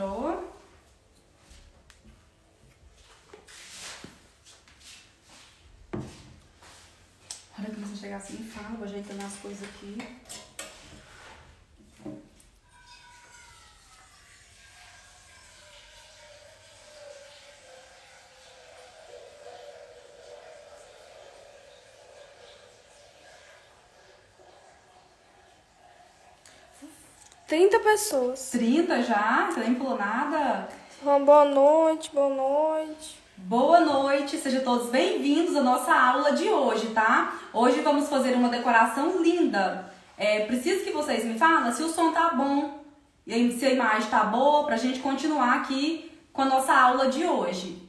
mostrou. Olha que você chegar assim, fala, ajeitando as coisas aqui. Trinta pessoas. 30 já? Você nem falou nada? Uma boa noite, boa noite. Boa noite, sejam todos bem-vindos à nossa aula de hoje, tá? Hoje vamos fazer uma decoração linda. É, preciso que vocês me falem se o som tá bom e se a imagem tá boa pra gente continuar aqui com a nossa aula de hoje.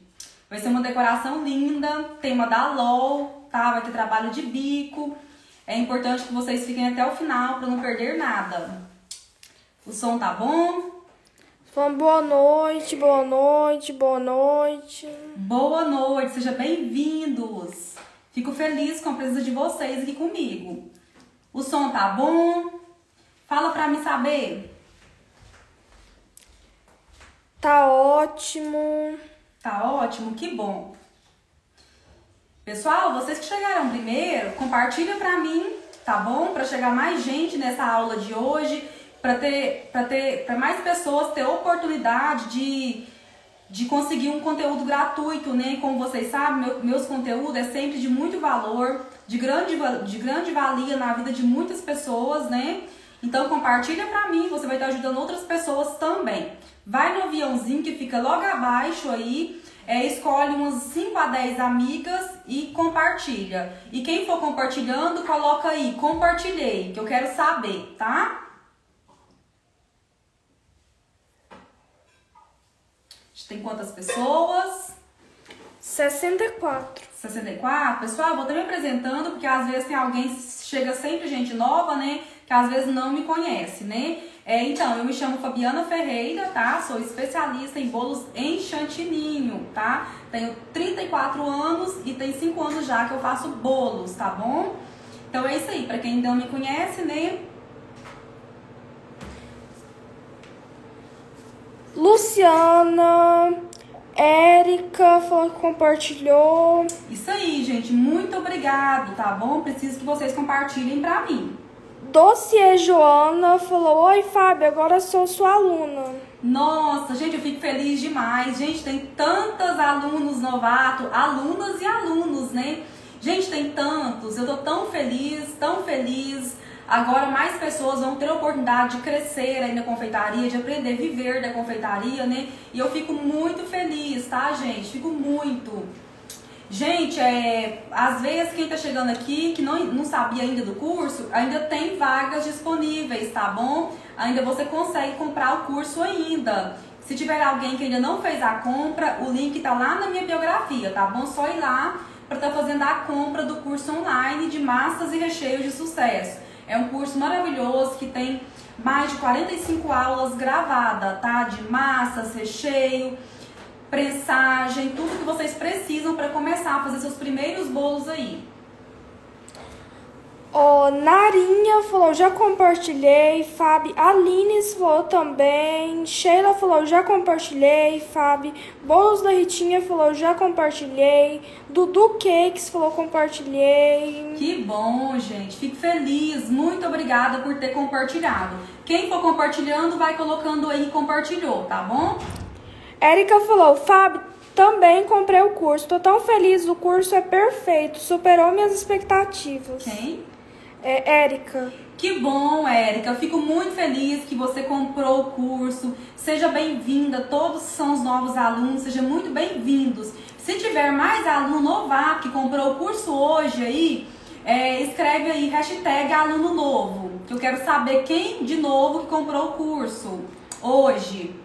Vai ser uma decoração linda, tema da LOL, tá? Vai ter trabalho de bico. É importante que vocês fiquem até o final para não perder nada. O som tá bom? Uma boa noite, boa noite, boa noite. Boa noite, sejam bem-vindos. Fico feliz com a presença de vocês aqui comigo. O som tá bom? Fala pra mim saber. Tá ótimo. Tá ótimo, que bom. Pessoal, vocês que chegaram primeiro, compartilha pra mim, tá bom? Pra chegar mais gente nessa aula de hoje para ter para ter para mais pessoas ter oportunidade de de conseguir um conteúdo gratuito, né? Como vocês sabem, meu, meus conteúdos é sempre de muito valor, de grande, de grande valia na vida de muitas pessoas, né? Então compartilha para mim, você vai estar ajudando outras pessoas também. Vai no aviãozinho que fica logo abaixo aí, é, escolhe umas 5 a 10 amigas e compartilha. E quem for compartilhando, coloca aí, compartilhei, que eu quero saber, tá? Tem quantas pessoas? 64. 64? Pessoal, vou estar me apresentando, porque às vezes tem alguém, chega sempre gente nova, né? Que às vezes não me conhece, né? É, então, eu me chamo Fabiana Ferreira, tá? Sou especialista em bolos em chantininho, tá? Tenho 34 anos e tem 5 anos já que eu faço bolos, tá bom? Então é isso aí, pra quem não me conhece, né? Luciana, Érica falou que compartilhou. Isso aí, gente. Muito obrigado, tá bom? Preciso que vocês compartilhem pra mim. Dossiê Joana falou: Oi, Fábio, agora sou sua aluna. Nossa, gente, eu fico feliz demais. Gente, tem tantos alunos novatos, alunas e alunos, né? Gente, tem tantos. Eu tô tão feliz, tão feliz. Agora mais pessoas vão ter a oportunidade de crescer aí na confeitaria, de aprender a viver da confeitaria, né? E eu fico muito feliz, tá, gente? Fico muito. Gente, é, às vezes quem tá chegando aqui, que não, não sabia ainda do curso, ainda tem vagas disponíveis, tá bom? Ainda você consegue comprar o curso ainda. Se tiver alguém que ainda não fez a compra, o link tá lá na minha biografia, tá bom? Só ir lá para estar tá fazendo a compra do curso online de massas e recheios de sucesso. É um curso maravilhoso que tem mais de 45 aulas gravadas, tá? De massas, recheio, pressagem, tudo que vocês precisam para começar a fazer seus primeiros bolos aí. Oh, Narinha falou, já compartilhei. Fábio Aline falou também. Sheila falou, já compartilhei. Fábio Bolos da Ritinha falou, já compartilhei. Dudu Cakes falou, compartilhei. Que bom, gente. Fico feliz. Muito obrigada por ter compartilhado. Quem for compartilhando, vai colocando aí compartilhou, tá bom? Érica falou, Fábio, também comprei o curso. Tô tão feliz, o curso é perfeito. Superou minhas expectativas. Quem? É, Érica. Que bom, Érica. Eu fico muito feliz que você comprou o curso. Seja bem-vinda. Todos são os novos alunos. Sejam muito bem-vindos. Se tiver mais aluno novato que comprou o curso hoje aí, é, escreve aí hashtag aluno novo. Que eu quero saber quem de novo que comprou o curso hoje.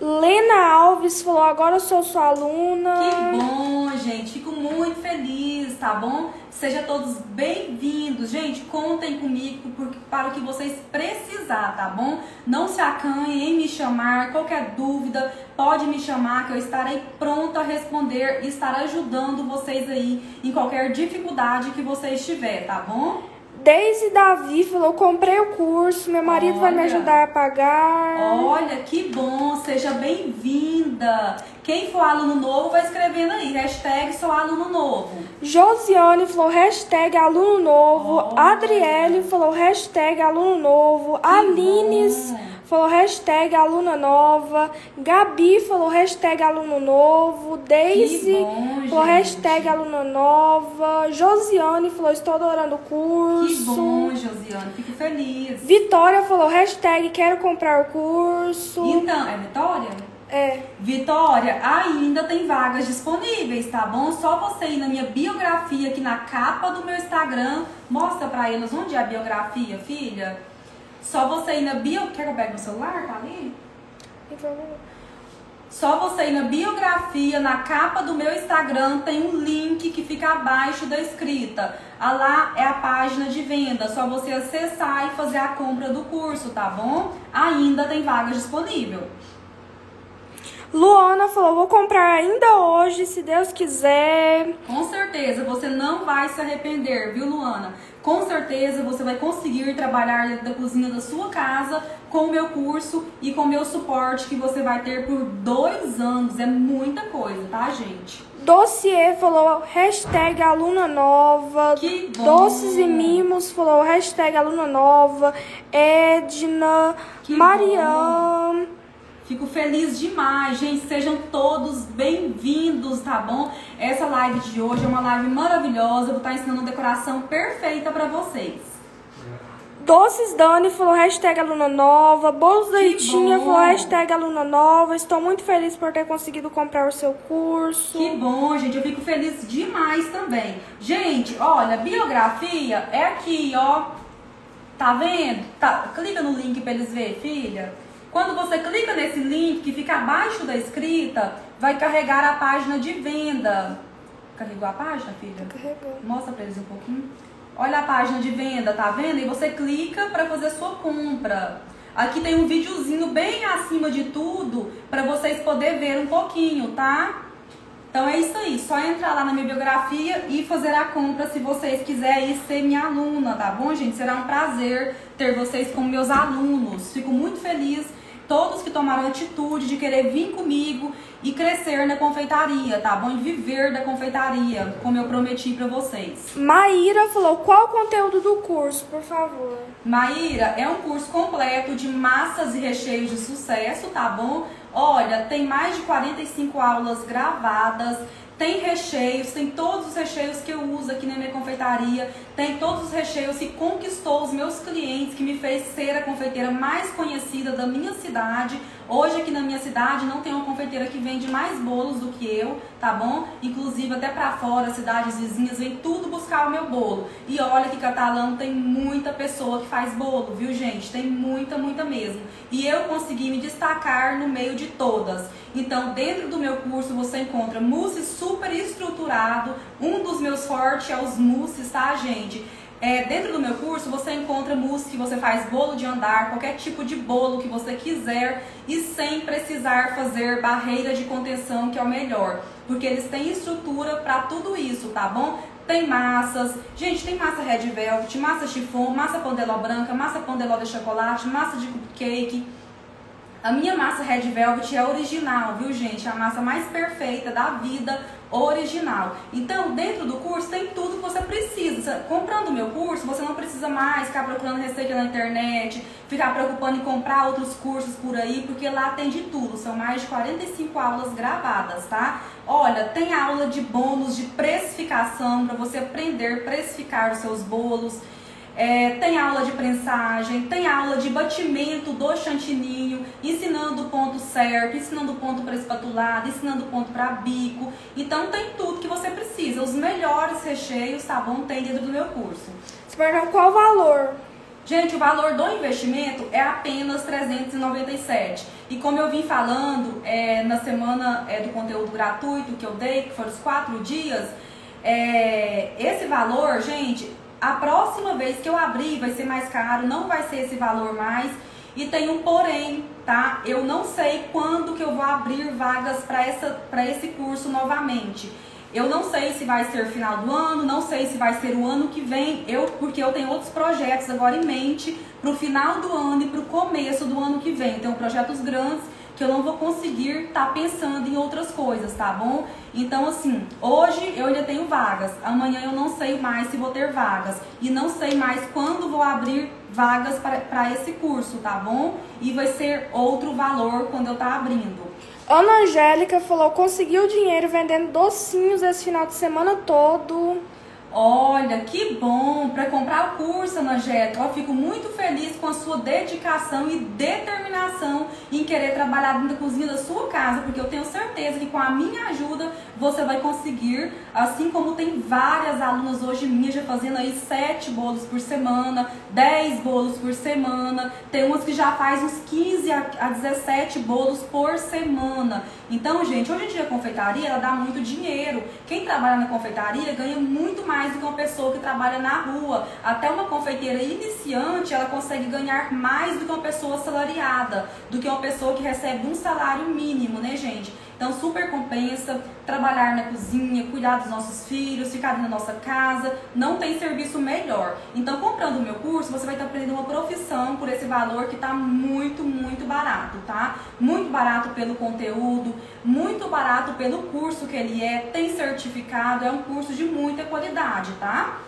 Lena Alves falou, agora eu sou sua aluna. Que bom, gente. Fico muito feliz, tá bom? Sejam todos bem-vindos. Gente, contem comigo para o que vocês precisar, tá bom? Não se acanhem em me chamar. Qualquer dúvida, pode me chamar que eu estarei pronta a responder e estar ajudando vocês aí em qualquer dificuldade que vocês tiver, tá bom? Deise Davi falou: comprei o curso, meu marido vai me Olha. ajudar a pagar. Olha, que bom, seja bem-vinda. Quem for aluno novo, vai escrevendo aí, hashtag sou aluno novo. Josiane falou hashtag aluno novo. Olha. Adriele falou hashtag aluno novo. Alines bom. Falou hashtag aluna nova. Gabi falou hashtag aluno novo. Daisy falou gente. hashtag aluna nova. Josiane falou estou adorando o Que curso. bom, Josiane, fico feliz. Vitória falou hashtag quero comprar o curso. Então, é Vitória? É. Vitória, ainda tem vagas disponíveis, tá bom? Só você ir na minha biografia aqui na capa do meu Instagram. Mostra pra eles onde é a biografia, filha. Só você ir na bio... Quer que eu pegue meu celular? Tá ali? Só você ir na biografia, na capa do meu Instagram, tem um link que fica abaixo da escrita. Ah, lá é a página de venda. Só você acessar e fazer a compra do curso, tá bom? Ainda tem vagas disponível. Luana falou vou comprar ainda hoje, se Deus quiser. Com certeza você não vai se arrepender, viu, Luana? Com certeza você vai conseguir trabalhar dentro da cozinha da sua casa com o meu curso e com o meu suporte que você vai ter por dois anos. É muita coisa, tá, gente? Dossiê falou hashtag aluna nova. Que bom. Doces e Mimos falou hashtag aluna nova. Edna. Que Mariam. Fico feliz demais, gente. Sejam todos bem-vindos, tá bom? Essa live de hoje é uma live maravilhosa. Eu vou estar ensinando uma decoração perfeita pra vocês. Doces Dani falou hashtag aluna nova. Bolos bom. falou hashtag aluna nova. Estou muito feliz por ter conseguido comprar o seu curso. Que bom, gente. Eu fico feliz demais também. Gente, olha, biografia é aqui, ó. Tá vendo? Tá, clica no link pra eles verem, filha. Quando você clica nesse link que fica abaixo da escrita, vai carregar a página de venda. Carregou a página, filha? Carregou. Mostra pra eles um pouquinho. Olha a página de venda, tá vendo? E você clica para fazer sua compra. Aqui tem um videozinho bem acima de tudo para vocês poderem ver um pouquinho, tá? Então é isso aí, só entrar lá na minha biografia e fazer a compra se vocês quiserem ser minha aluna, tá bom, gente? Será um prazer ter vocês como meus alunos. Fico muito feliz, todos que tomaram a atitude de querer vir comigo e crescer na confeitaria, tá bom? E viver da confeitaria, como eu prometi pra vocês. Maíra falou qual o conteúdo do curso, por favor. Maíra, é um curso completo de massas e recheios de sucesso, tá bom? Olha, tem mais de 45 aulas gravadas, tem recheios, tem todos os recheios que eu uso aqui na minha confeitaria, tem todos os recheios que conquistou os meus clientes, que me fez ser a confeiteira mais conhecida da minha cidade. Hoje aqui na minha cidade não tem uma confeiteira que vende mais bolos do que eu, tá bom? Inclusive até pra fora, cidades vizinhas, vem tudo buscar o meu bolo. E olha que Catalão tem muita pessoa que faz bolo, viu gente? Tem muita, muita mesmo. E eu consegui me destacar no meio de todas. Então, dentro do meu curso você encontra mousse super estruturado. Um dos meus fortes é os mousses, tá, gente? É, dentro do meu curso você encontra mousse que você faz bolo de andar, qualquer tipo de bolo que você quiser e sem precisar fazer barreira de contenção, que é o melhor, porque eles têm estrutura para tudo isso, tá bom? Tem massas, gente, tem massa red velvet, massa chiffon, massa pandeló branca, massa pandeló de chocolate, massa de cupcake. A minha massa Red Velvet é original, viu, gente? É a massa mais perfeita da vida, original. Então, dentro do curso tem tudo que você precisa. Comprando o meu curso, você não precisa mais ficar procurando receita na internet, ficar preocupando em comprar outros cursos por aí, porque lá tem de tudo. São mais de 45 aulas gravadas, tá? Olha, tem aula de bônus de precificação para você aprender a precificar os seus bolos. É, tem aula de prensagem, tem aula de batimento do chantininho, ensinando o ponto certo, ensinando o ponto para espatulado, ensinando o ponto para bico. Então tem tudo que você precisa. Os melhores recheios, tá bom? Tem dentro do meu curso. Perguntou qual o valor? Gente, o valor do investimento é apenas 397. E como eu vim falando é, na semana é, do conteúdo gratuito que eu dei, que foram os quatro dias, é, esse valor, gente, a próxima vez que eu abrir vai ser mais caro, não vai ser esse valor mais. E tem um porém, tá? Eu não sei quando que eu vou abrir vagas para esse curso novamente. Eu não sei se vai ser final do ano, não sei se vai ser o ano que vem, eu porque eu tenho outros projetos agora em mente para o final do ano e para o começo do ano que vem. Tenho projetos grandes que eu não vou conseguir estar tá pensando em outras coisas, tá bom? Então, assim, hoje eu ainda tenho vagas, amanhã eu não sei mais se vou ter vagas e não sei mais quando vou abrir vagas para esse curso, tá bom? E vai ser outro valor quando eu tá abrindo. Ana Angélica falou: conseguiu dinheiro vendendo docinhos esse final de semana todo. Olha, que bom para comprar o curso, Ana Jéssica. Eu fico muito feliz com a sua dedicação e determinação em querer trabalhar dentro da cozinha da sua casa, porque eu tenho certeza que com a minha ajuda você vai conseguir, assim como tem várias alunas hoje minhas já fazendo aí sete bolos por semana, 10 bolos por semana, tem umas que já faz uns 15 a 17 bolos por semana. Então, gente, hoje em dia a confeitaria ela dá muito dinheiro. Quem trabalha na confeitaria ganha muito mais do que uma pessoa que trabalha na rua. Até uma confeiteira iniciante, ela consegue ganhar mais do que uma pessoa salariada, do que uma pessoa que recebe um salário mínimo, né, gente? Então, super compensa trabalhar na cozinha, cuidar dos nossos filhos, ficar na nossa casa. Não tem serviço melhor. Então, comprando o meu curso, você vai estar aprendendo uma profissão por esse valor que está muito, muito barato, tá? Muito barato pelo conteúdo, muito barato pelo curso que ele é, tem certificado, é um curso de muita qualidade, tá?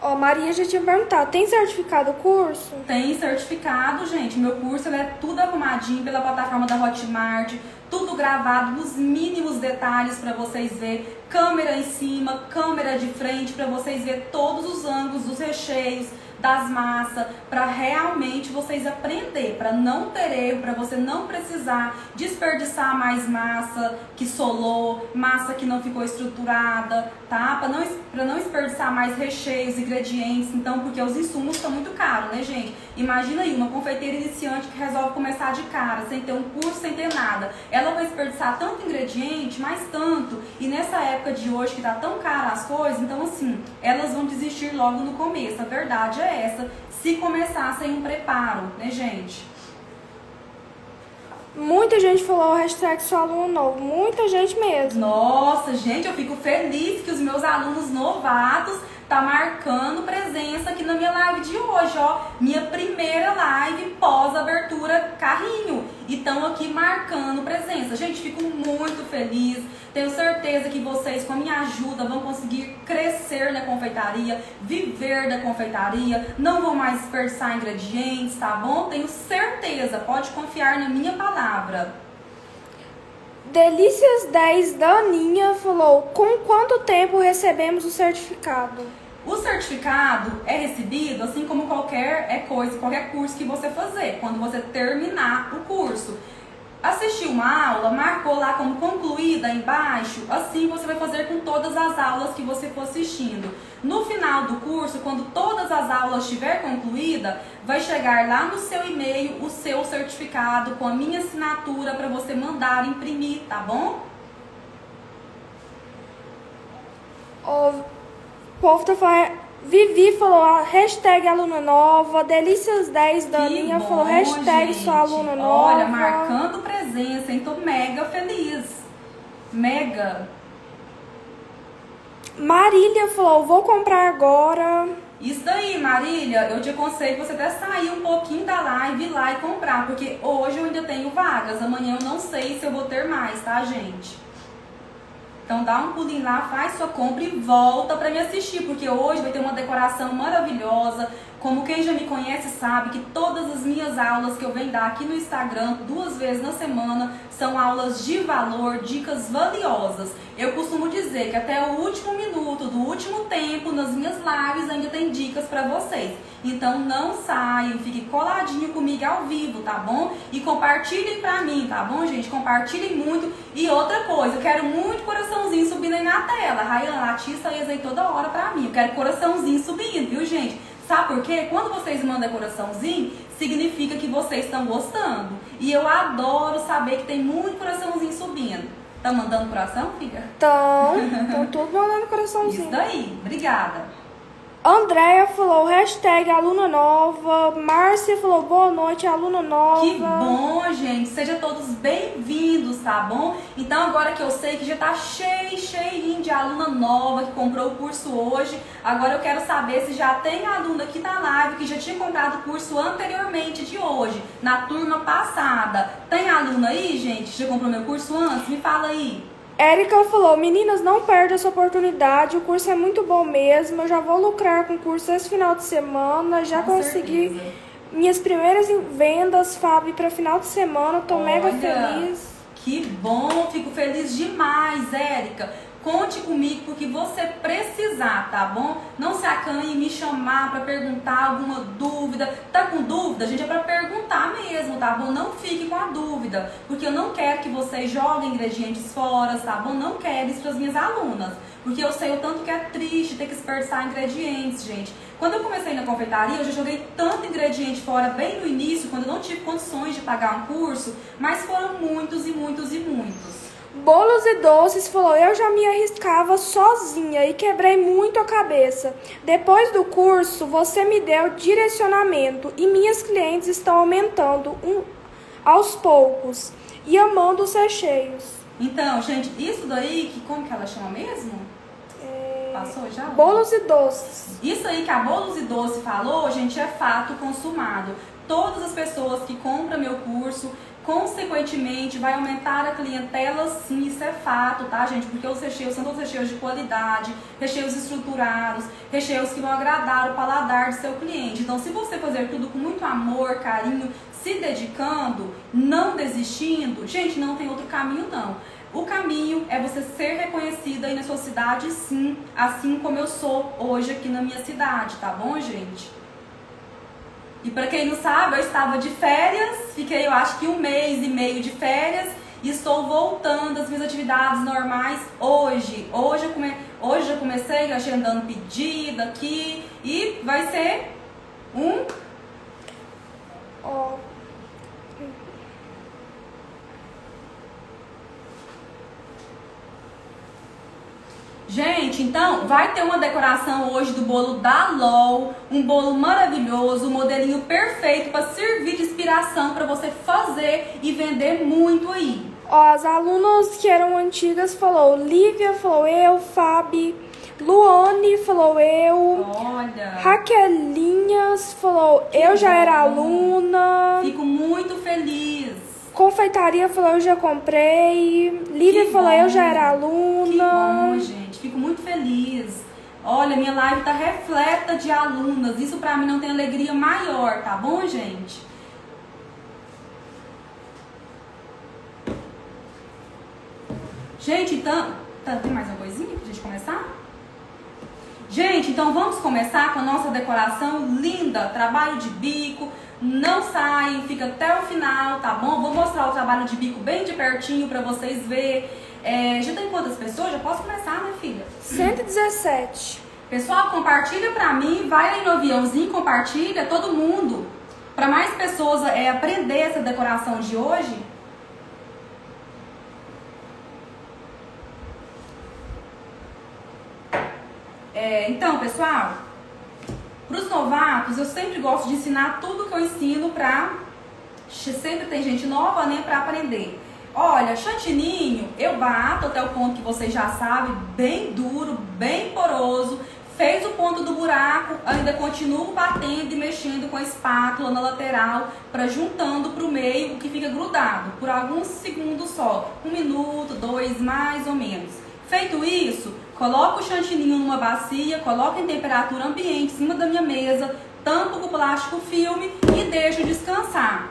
Ó, oh, Maria já tinha perguntado, tem certificado o curso? Tem certificado, gente. Meu curso é tudo arrumadinho pela plataforma da Hotmart, tudo gravado nos mínimos detalhes para vocês ver, câmera em cima, câmera de frente para vocês ver todos os ângulos dos recheios, das massas, para realmente vocês aprender, para não ter erro, para você não precisar desperdiçar mais massa que solou, massa que não ficou estruturada, tá? Para não, não desperdiçar mais recheios, ingredientes, então, porque os insumos estão muito caros, né, gente? Imagina aí, uma confeiteira iniciante que resolve começar de cara, sem ter um curso, sem ter nada. Ela vai desperdiçar tanto ingrediente, mais tanto, e nessa época de hoje que tá tão cara as coisas, então assim, elas vão desistir logo no começo. A verdade é essa, se começar sem um preparo, né, gente? Muita gente falou hashtag só aluno novo, muita gente mesmo. Nossa, gente, eu fico feliz que os meus alunos novatos tá marcando presença aqui na minha live de hoje, ó. Minha primeira live pós abertura carrinho. E estão aqui marcando presença. Gente, fico muito feliz. Tenho certeza que vocês, com a minha ajuda, vão conseguir crescer na confeitaria, viver da confeitaria, não vão mais desperdiçar ingredientes, tá bom? Tenho certeza, pode confiar na minha palavra. Delícias 10 da Aninha falou: com quanto tempo recebemos o certificado? O certificado é recebido assim como qualquer é coisa, qualquer curso que você fazer, quando você terminar o curso assistiu uma aula, marcou lá como concluída embaixo, assim você vai fazer com todas as aulas que você for assistindo. No final do curso, quando todas as aulas estiver concluída, vai chegar lá no seu e-mail o seu certificado com a minha assinatura para você mandar imprimir, tá bom? O povo tá falando Vivi falou a hashtag aluna nova, Delícias10 Daninha bom, falou hashtag gente. sua aluna nova. Olha, marcando presença, hein? Tô mega feliz. Mega. Marília falou, vou comprar agora. Isso daí, Marília, eu te aconselho você até sair um pouquinho da live, ir lá e comprar, porque hoje eu ainda tenho vagas, amanhã eu não sei se eu vou ter mais, tá, gente? Então dá um pulinho lá, faz sua compra e volta para me assistir, porque hoje vai ter uma decoração maravilhosa. Como quem já me conhece sabe que todas as minhas aulas que eu venho dar aqui no Instagram duas vezes na semana são aulas de valor, dicas valiosas. Eu costumo dizer que até o último minuto do último tempo nas minhas lives ainda tem dicas para vocês. Então não saiam, fiquem coladinho comigo ao vivo, tá bom? E compartilhem pra mim, tá bom, gente? Compartilhem muito. E outra coisa, eu quero muito coraçãozinho subindo aí na tela. Rayana, a tia sai aí toda hora pra mim. Eu quero coraçãozinho subindo, viu, gente? Sabe por quê? Quando vocês mandam coraçãozinho, significa que vocês estão gostando. E eu adoro saber que tem muito coraçãozinho subindo. Tá mandando coração, filha? Estão, estão tudo mandando coraçãozinho. Isso daí, obrigada. Andréia falou hashtag aluna nova. Márcia falou boa noite, aluna nova. Que bom, gente. Sejam todos bem-vindos, tá bom? Então, agora que eu sei que já tá cheio, cheinho de aluna nova que comprou o curso hoje, agora eu quero saber se já tem aluna aqui na live que já tinha comprado o curso anteriormente de hoje, na turma passada. Tem aluna aí, gente, já comprou meu curso antes? Me fala aí. Érica falou: Meninas, não perdam essa oportunidade. O curso é muito bom mesmo. Eu já vou lucrar com o curso esse final de semana. Já Com consegui certeza. minhas primeiras vendas, Fábio, para final de semana. Tô mega Olha, feliz. Que bom, fico feliz demais, Érica. Conte comigo porque você precisar, tá bom? Não se acanhe em me chamar para perguntar alguma dúvida. Tá com dúvida? Gente, é para perguntar mesmo, tá bom? Não fique com a dúvida, porque eu não quero que vocês joguem ingredientes fora, tá bom? Não quero isso para as minhas alunas, porque eu sei o tanto que é triste ter que desperdiçar ingredientes, gente. Quando eu comecei na confeitaria, eu já joguei tanto ingrediente fora bem no início, quando eu não tive condições de pagar um curso, mas foram muitos e muitos e muitos. Bolos e doces falou: Eu já me arriscava sozinha e quebrei muito a cabeça. Depois do curso, você me deu direcionamento e minhas clientes estão aumentando um, aos poucos e amando os recheios. Então, gente, isso daí, que como que ela chama mesmo? Passou já? Bolos e doces. Isso aí que a Bolos e Doce falou, gente, é fato consumado. Todas as pessoas que compram meu curso, consequentemente, vai aumentar a clientela sim, isso é fato, tá, gente? Porque os recheios são todos recheios de qualidade, recheios estruturados, recheios que vão agradar o paladar do seu cliente. Então, se você fazer tudo com muito amor, carinho, se dedicando, não desistindo, gente, não tem outro caminho não. O caminho é você ser reconhecida aí na sua cidade, sim, assim como eu sou hoje aqui na minha cidade, tá bom, gente? E para quem não sabe, eu estava de férias, fiquei eu acho que um mês e meio de férias e estou voltando às minhas atividades normais hoje. Hoje eu, come... hoje eu comecei agendando pedido aqui e vai ser um Ó, Gente, então vai ter uma decoração hoje do bolo da LOL, um bolo maravilhoso, um modelinho perfeito para servir de inspiração para você fazer e vender muito aí. ó, as alunas que eram antigas falou: Lívia falou eu, Fabi, Luane falou eu. Olha, Raquelinhas falou, eu já era aluna. fico muito feliz. Confeitaria falou, eu já comprei. Lívia Que falou, bom. eu já era Que aluna. bom, gente, fico muito feliz. Olha, minha live tá repleta de alunas. Isso pra mim não tem alegria maior, tá bom, gente? Gente, então. tá, tem mais uma coisinha pra gente começar? Gente, então vamos começar com a nossa decoração linda, trabalho de bico. Não saem, fica até o final, tá bom? Vou mostrar o trabalho de bico bem de pertinho pra vocês verem. É, já tem quantas pessoas? Já posso começar, né, filha? 117. Pessoal, compartilha pra mim, vai aí no aviãozinho, compartilha, todo mundo. Pra mais pessoas é, aprender essa decoração de hoje. É, então, pessoal, para os novatos, eu sempre gosto de ensinar tudo que eu ensino pra. Sempre tem gente nova, né, pra aprender. Olha, chantininho, eu bato até o ponto que vocês já sabem, bem duro, bem poroso. Fez o ponto do buraco, ainda continuo batendo e mexendo com a espátula na lateral para juntando para o meio o que fica grudado por alguns segundos só, um minuto, dois, mais ou menos. Feito isso, coloco o chantininho numa bacia, coloco em temperatura ambiente em cima da minha mesa, tampo com plástico filme e deixo descansar.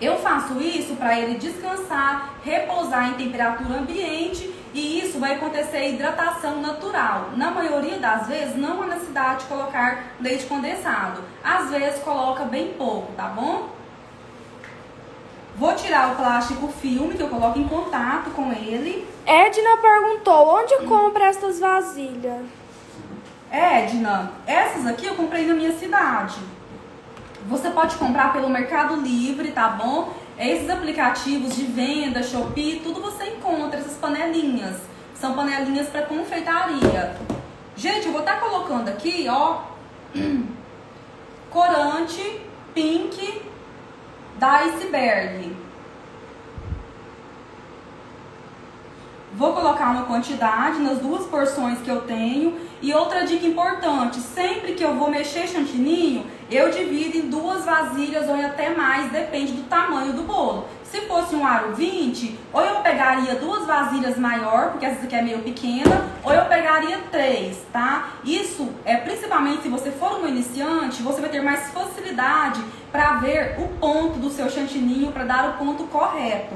Eu faço isso para ele descansar, repousar em temperatura ambiente e isso vai acontecer hidratação natural. Na maioria das vezes não há necessidade de colocar leite condensado. Às vezes coloca bem pouco, tá bom? Vou tirar o plástico filme que eu coloco em contato com ele. Edna perguntou, onde compra estas vasilhas? Edna, essas aqui eu comprei na minha cidade. Você pode comprar pelo Mercado Livre, tá bom? Esses aplicativos de venda, Shopee, tudo você encontra essas panelinhas. São panelinhas para confeitaria. Gente, eu vou estar tá colocando aqui, ó, corante pink da iceberg. Vou colocar uma quantidade nas duas porções que eu tenho. E outra dica importante, sempre que eu vou mexer chantininho, eu divido em duas vasilhas ou até mais, depende do tamanho do bolo. Se fosse um aro 20, ou eu pegaria duas vasilhas maior, porque essa aqui é meio pequena, ou eu pegaria três, tá? Isso é principalmente se você for um iniciante, você vai ter mais facilidade para ver o ponto do seu chantininho, para dar o ponto correto.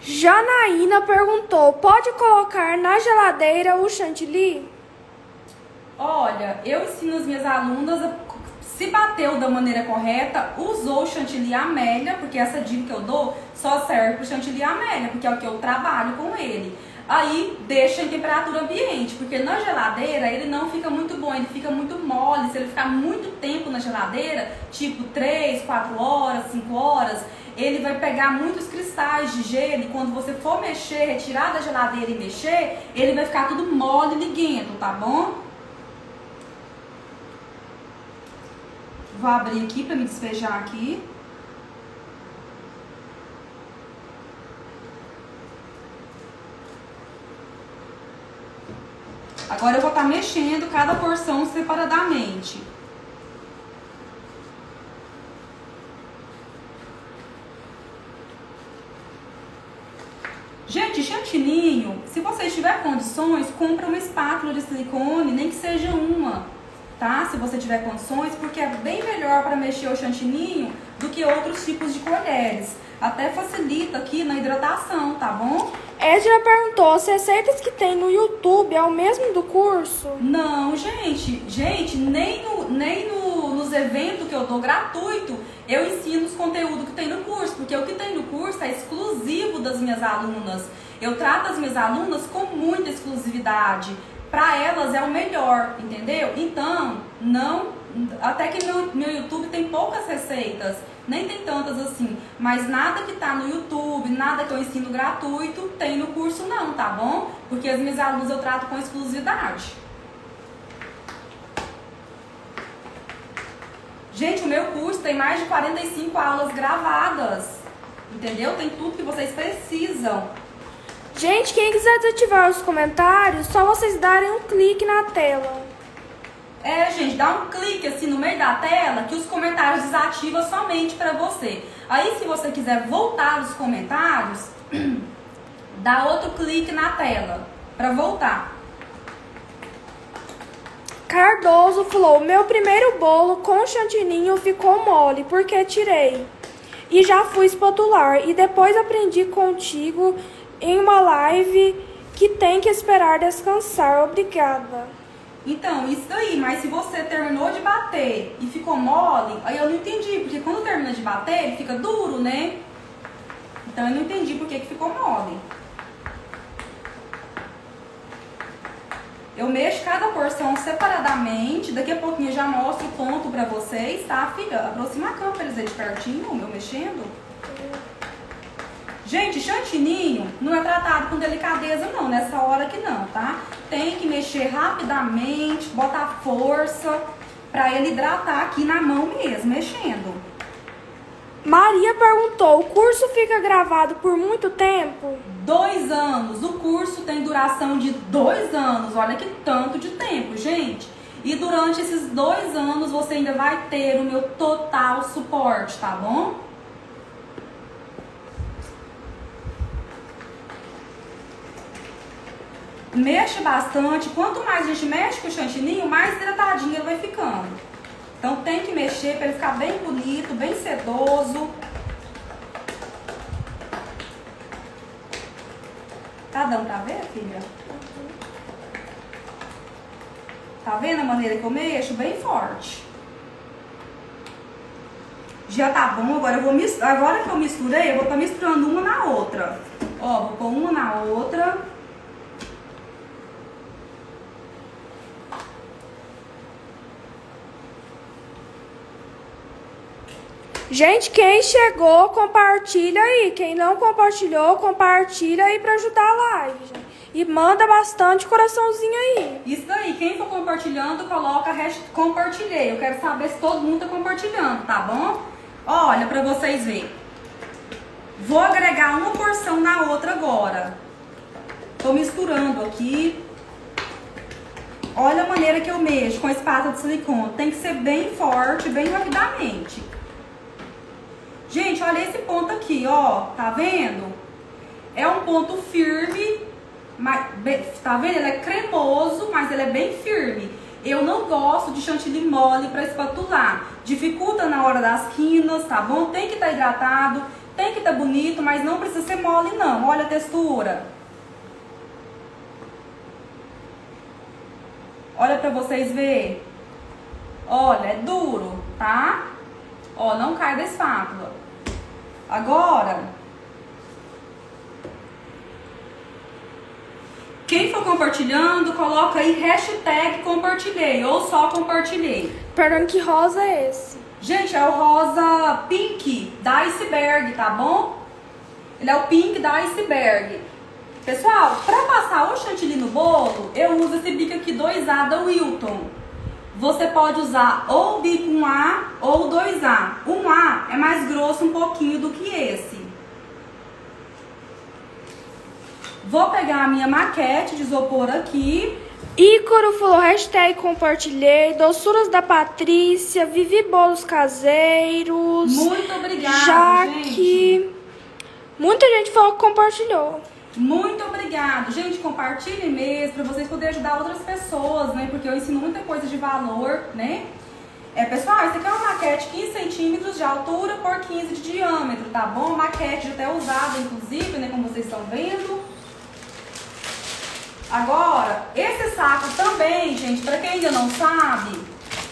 Janaína perguntou: pode colocar na geladeira o chantilly? Olha, eu ensino as minhas alunas a se bateu da maneira correta, usou o chantilly Amélia, porque essa dica que eu dou só serve para o chantilly Amélia, porque é o que eu trabalho com ele. Aí deixa em temperatura ambiente, porque na geladeira ele não fica muito bom, ele fica muito mole. Se ele ficar muito tempo na geladeira, tipo 3, 4 horas, 5 horas, ele vai pegar muitos cristais de gelo e quando você for mexer, retirar da geladeira e mexer, ele vai ficar tudo mole e liguento, tá bom? Vou abrir aqui para me despejar aqui. Agora eu vou estar tá mexendo cada porção separadamente. Gente, chantininho, se você tiver condições, compra uma espátula de silicone, nem que seja uma tá? Se você tiver condições, porque é bem melhor para mexer o chantininho do que outros tipos de colheres. Até facilita aqui na hidratação, tá bom? Edna perguntou se receitas que tem no YouTube é o mesmo do curso? Não, gente. Gente, nem, no, nem no, nos eventos que eu dou gratuito, eu ensino os conteúdos que tem no curso. Porque o que tem no curso é exclusivo das minhas alunas. Eu trato as minhas alunas com muita exclusividade para elas é o melhor, entendeu? Então, não. Até que meu, meu YouTube tem poucas receitas, nem tem tantas assim, mas nada que tá no YouTube, nada que eu ensino gratuito, tem no curso não, tá bom? Porque as minhas alunas eu trato com exclusividade. Gente, o meu curso tem mais de 45 aulas gravadas, entendeu? Tem tudo que vocês precisam. Gente, quem quiser desativar os comentários, só vocês darem um clique na tela. É, gente, dá um clique assim no meio da tela que os comentários desativa somente para você. Aí, se você quiser voltar os comentários, dá outro clique na tela para voltar. Cardoso falou: Meu primeiro bolo com chantininho ficou mole porque tirei. E já fui espotular. E depois aprendi contigo em uma live que tem que esperar descansar. Obrigada. Então, isso daí, mas se você terminou de bater e ficou mole, aí eu não entendi, porque quando termina de bater, ele fica duro, né? Então eu não entendi por que, que ficou mole. Eu mexo cada porção separadamente, daqui a pouquinho eu já mostro o ponto pra vocês, tá, filha? Aproxima a câmera eles verem de pertinho, o meu mexendo. Gente, chantininho não é tratado com delicadeza não, nessa hora que não, tá? Tem que mexer rapidamente, botar força para ele hidratar aqui na mão mesmo, mexendo. Maria perguntou, o curso fica gravado por muito tempo? Dois anos. O curso tem duração de dois anos. Olha que tanto de tempo, gente. E durante esses dois anos você ainda vai ter o meu total suporte, tá bom? Mexe bastante. Quanto mais a gente mexe com o chantininho, mais hidratadinho ele vai ficando. Então tem que mexer para ele ficar bem bonito, bem sedoso. Tá dando pra ver, filha? Tá vendo a maneira que eu mexo? Bem forte. Já tá bom, agora eu vou misturar. Agora que eu misturei, eu vou estar tá misturando uma na outra. Ó, vou pôr uma na outra. Gente, quem chegou, compartilha aí. Quem não compartilhou, compartilha aí para ajudar a live, gente. E manda bastante coraçãozinho aí. Isso daí, quem for compartilhando, coloca hashtag compartilhei. Eu quero saber se todo mundo tá compartilhando, tá bom? Olha, pra vocês verem. Vou agregar uma porção na outra agora. Tô misturando aqui. Olha a maneira que eu mexo com a espátula de silicone. Tem que ser bem forte, bem rapidamente. Gente, olha esse ponto aqui, ó. Tá vendo? É um ponto firme, mas, tá vendo? Ele é cremoso, mas ele é bem firme. Eu não gosto de chantilly mole para espatular. Dificulta na hora das quinas, tá bom? Tem que estar tá hidratado, tem que estar tá bonito, mas não precisa ser mole não. Olha a textura. Olha para vocês verem. Olha, é duro, tá? Ó, não cai da espátula. Agora, quem for compartilhando, coloca aí hashtag compartilhei ou só compartilhei. Perdão, que rosa é esse? Gente, é o rosa pink da iceberg, tá bom? Ele é o pink da iceberg. Pessoal, para passar o chantilly no bolo, eu uso esse bico aqui 2A da Wilton. Você pode usar ou bico 1A ou 2A. 1A é mais grosso um pouquinho do que esse. Vou pegar a minha maquete de isopor aqui. Ícaro falou, hashtag compartilhei, doçuras da Patrícia, Vivi Bolos Caseiros. Muito obrigada, Jaque. Gente. Muita gente falou que compartilhou. Muito obrigado. Gente, compartilhem mesmo para vocês poderem ajudar outras pessoas, né? Porque eu ensino muita coisa de valor, né? É, pessoal, essa aqui é uma maquete 15 centímetros de altura por 15 de diâmetro, tá bom? Maquete até usada, inclusive, né? Como vocês estão vendo. Agora, esse saco também, gente, para quem ainda não sabe,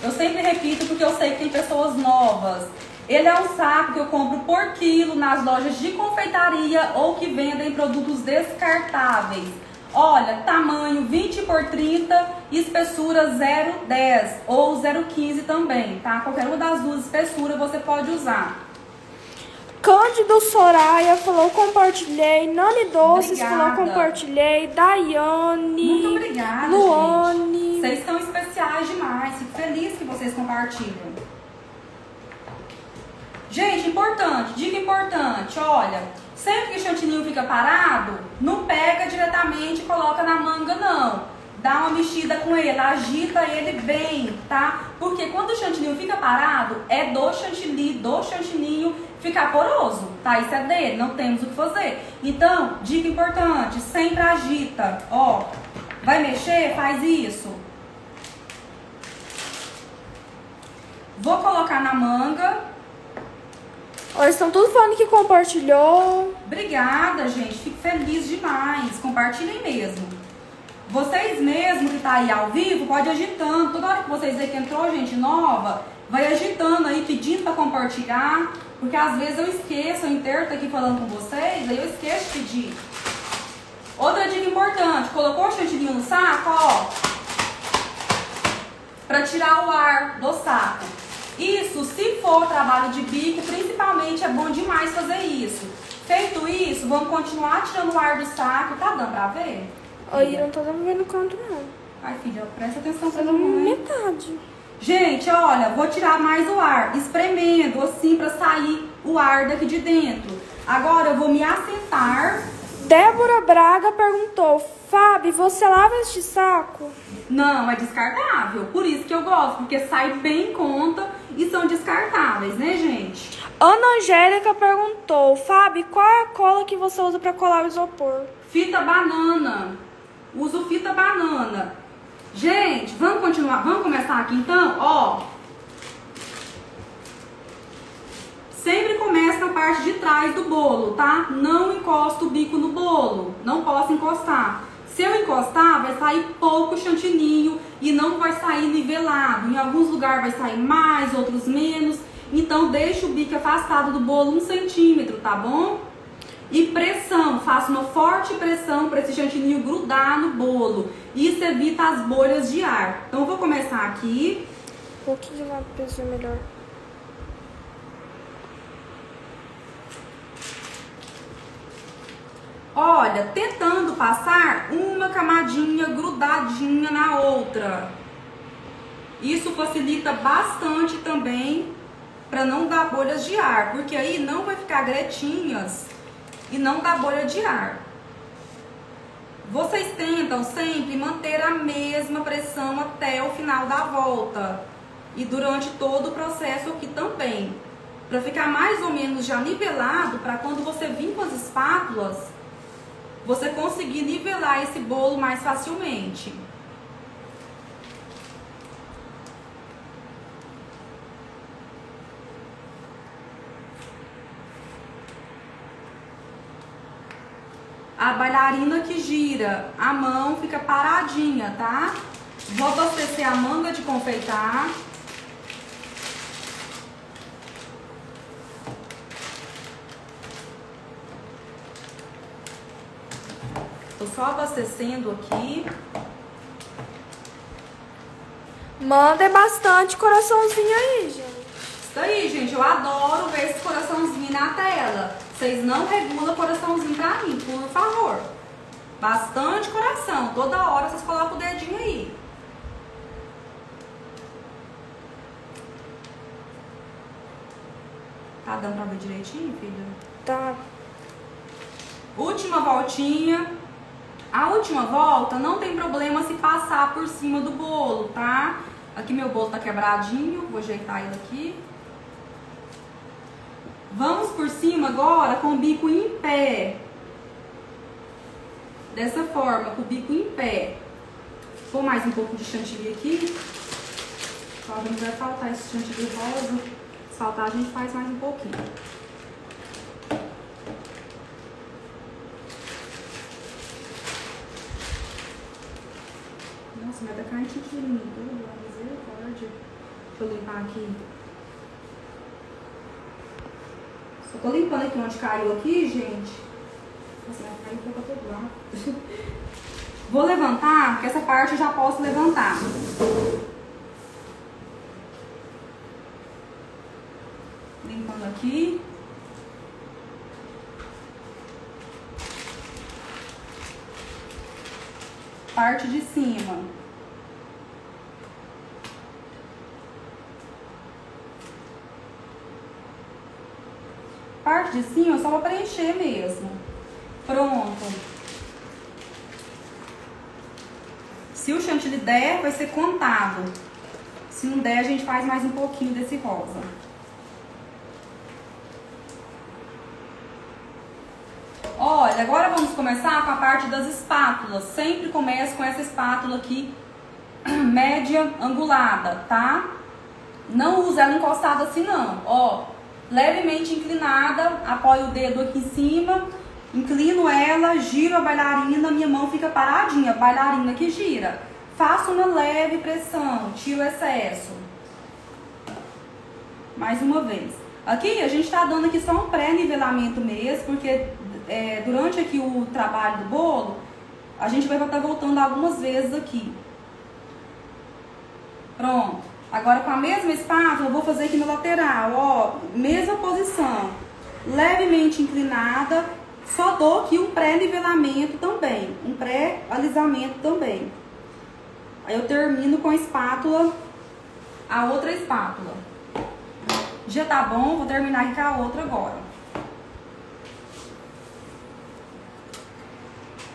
eu sempre repito porque eu sei que tem pessoas novas. Ele é um saco que eu compro por quilo nas lojas de confeitaria ou que vendem produtos descartáveis. Olha, tamanho 20 por 30, espessura 0,10 ou 0,15 também, tá? Qualquer uma das duas espessuras você pode usar. Cândido Soraya falou compartilhei. Nani Doces obrigada. falou compartilhei. Daiane. Muito obrigada, Luane. Gente. Vocês são especiais demais. Fico feliz que vocês compartilham. Gente, importante, dica importante, olha, sempre que o chantininho fica parado, não pega diretamente e coloca na manga não. Dá uma mexida com ele, agita ele bem, tá? Porque quando o chantininho fica parado, é do chantilly, do chantininho ficar poroso, tá? Isso é dele, não temos o que fazer. Então, dica importante, sempre agita, ó. Vai mexer? Faz isso. Vou colocar na manga eles estão tudo falando que compartilhou. Obrigada, gente. Fico feliz demais. Compartilhem mesmo. Vocês mesmo que tá aí ao vivo, pode agitando. Toda hora que vocês verem que entrou gente nova, vai agitando aí, pedindo para compartilhar. Porque às vezes eu esqueço, eu interto aqui falando com vocês, aí eu esqueço de pedir. Outra dica importante, colocou o chantilly no saco, ó. Pra tirar o ar do saco. Isso, se for trabalho de bico, principalmente é bom demais fazer isso. Feito isso, vamos continuar tirando o ar do saco. Tá dando pra ver? Oi, não tô dando vendo quanto não. Ai, filha, presta atenção pra mim. Metade. Gente, olha, vou tirar mais o ar, espremendo assim pra sair o ar daqui de dentro. Agora eu vou me assentar. Débora Braga perguntou: Fábio, você lava este saco? Não, é descartável. Por isso que eu gosto, porque sai bem em conta e são descartáveis, né, gente? Ana Angélica perguntou: Fábio, qual é a cola que você usa para colar o isopor? Fita banana. Uso fita banana. Gente, vamos continuar, vamos começar aqui então? Ó. Sempre começa na parte de trás do bolo, tá? Não encosta o bico no bolo. Não posso encostar. Se eu encostar, vai sair pouco chantininho e não vai sair nivelado. Em alguns lugares vai sair mais, outros menos. Então, deixa o bico afastado do bolo um centímetro, tá bom? E pressão, faça uma forte pressão para esse chantininho grudar no bolo. Isso evita as bolhas de ar. Então, eu vou começar aqui. Um pouquinho de para ser melhor. Olha, tentando passar uma camadinha grudadinha na outra. Isso facilita bastante também para não dar bolhas de ar, porque aí não vai ficar gretinhas e não dá bolha de ar. Vocês tentam sempre manter a mesma pressão até o final da volta e durante todo o processo aqui também, para ficar mais ou menos já nivelado, para quando você vir com as espátulas, você conseguir nivelar esse bolo mais facilmente. a bailarina que gira, a mão fica paradinha, tá? Vou abastecer a manga de confeitar. Tô só abastecendo aqui. Manda bastante coraçãozinho aí, gente. Isso aí, gente. Eu adoro ver esse coraçãozinho na tela. Vocês não regulam coraçãozinho pra mim, por favor. Bastante coração. Toda hora vocês colocam o dedinho aí. Tá dando pra ver direitinho, filha? Tá. Última voltinha. A última volta não tem problema se passar por cima do bolo, tá? Aqui meu bolo tá quebradinho, vou ajeitar ele aqui. Vamos por cima agora com o bico em pé. Dessa forma, com o bico em pé. Vou mais um pouco de chantilly aqui. Só não vai faltar esse chantilly rosa. Se faltar, a gente faz mais um pouquinho. Nossa, vai dar carne chantilly em tudo. Misericórdia. Deixa eu limpar aqui. Eu tô limpando aqui onde caiu aqui, gente. Nossa, cair um pouco todo lado. Vou levantar, porque essa parte eu já posso levantar. Limpando aqui. Parte de cima. Cima é só para preencher mesmo. Pronto. Se o chantilly der, vai ser contado. Se não der, a gente faz mais um pouquinho desse rosa. Olha, agora vamos começar com a parte das espátulas. Sempre começo com essa espátula aqui, média angulada, tá? Não usa ela encostada assim não, ó levemente inclinada, apoio o dedo aqui em cima, inclino ela, giro a bailarina, minha mão fica paradinha, bailarina que gira. Faço uma leve pressão, tiro o excesso. Mais uma vez. Aqui a gente está dando aqui só um pré-nivelamento mesmo, porque é, durante aqui o trabalho do bolo, a gente vai estar voltando algumas vezes aqui. Pronto. Agora com a mesma espátula, eu vou fazer aqui no lateral, ó, mesma posição, levemente inclinada, só dou aqui um pré-nivelamento também, um pré-alisamento também. Aí eu termino com a espátula, a outra espátula. Já tá bom, vou terminar aqui com a outra agora.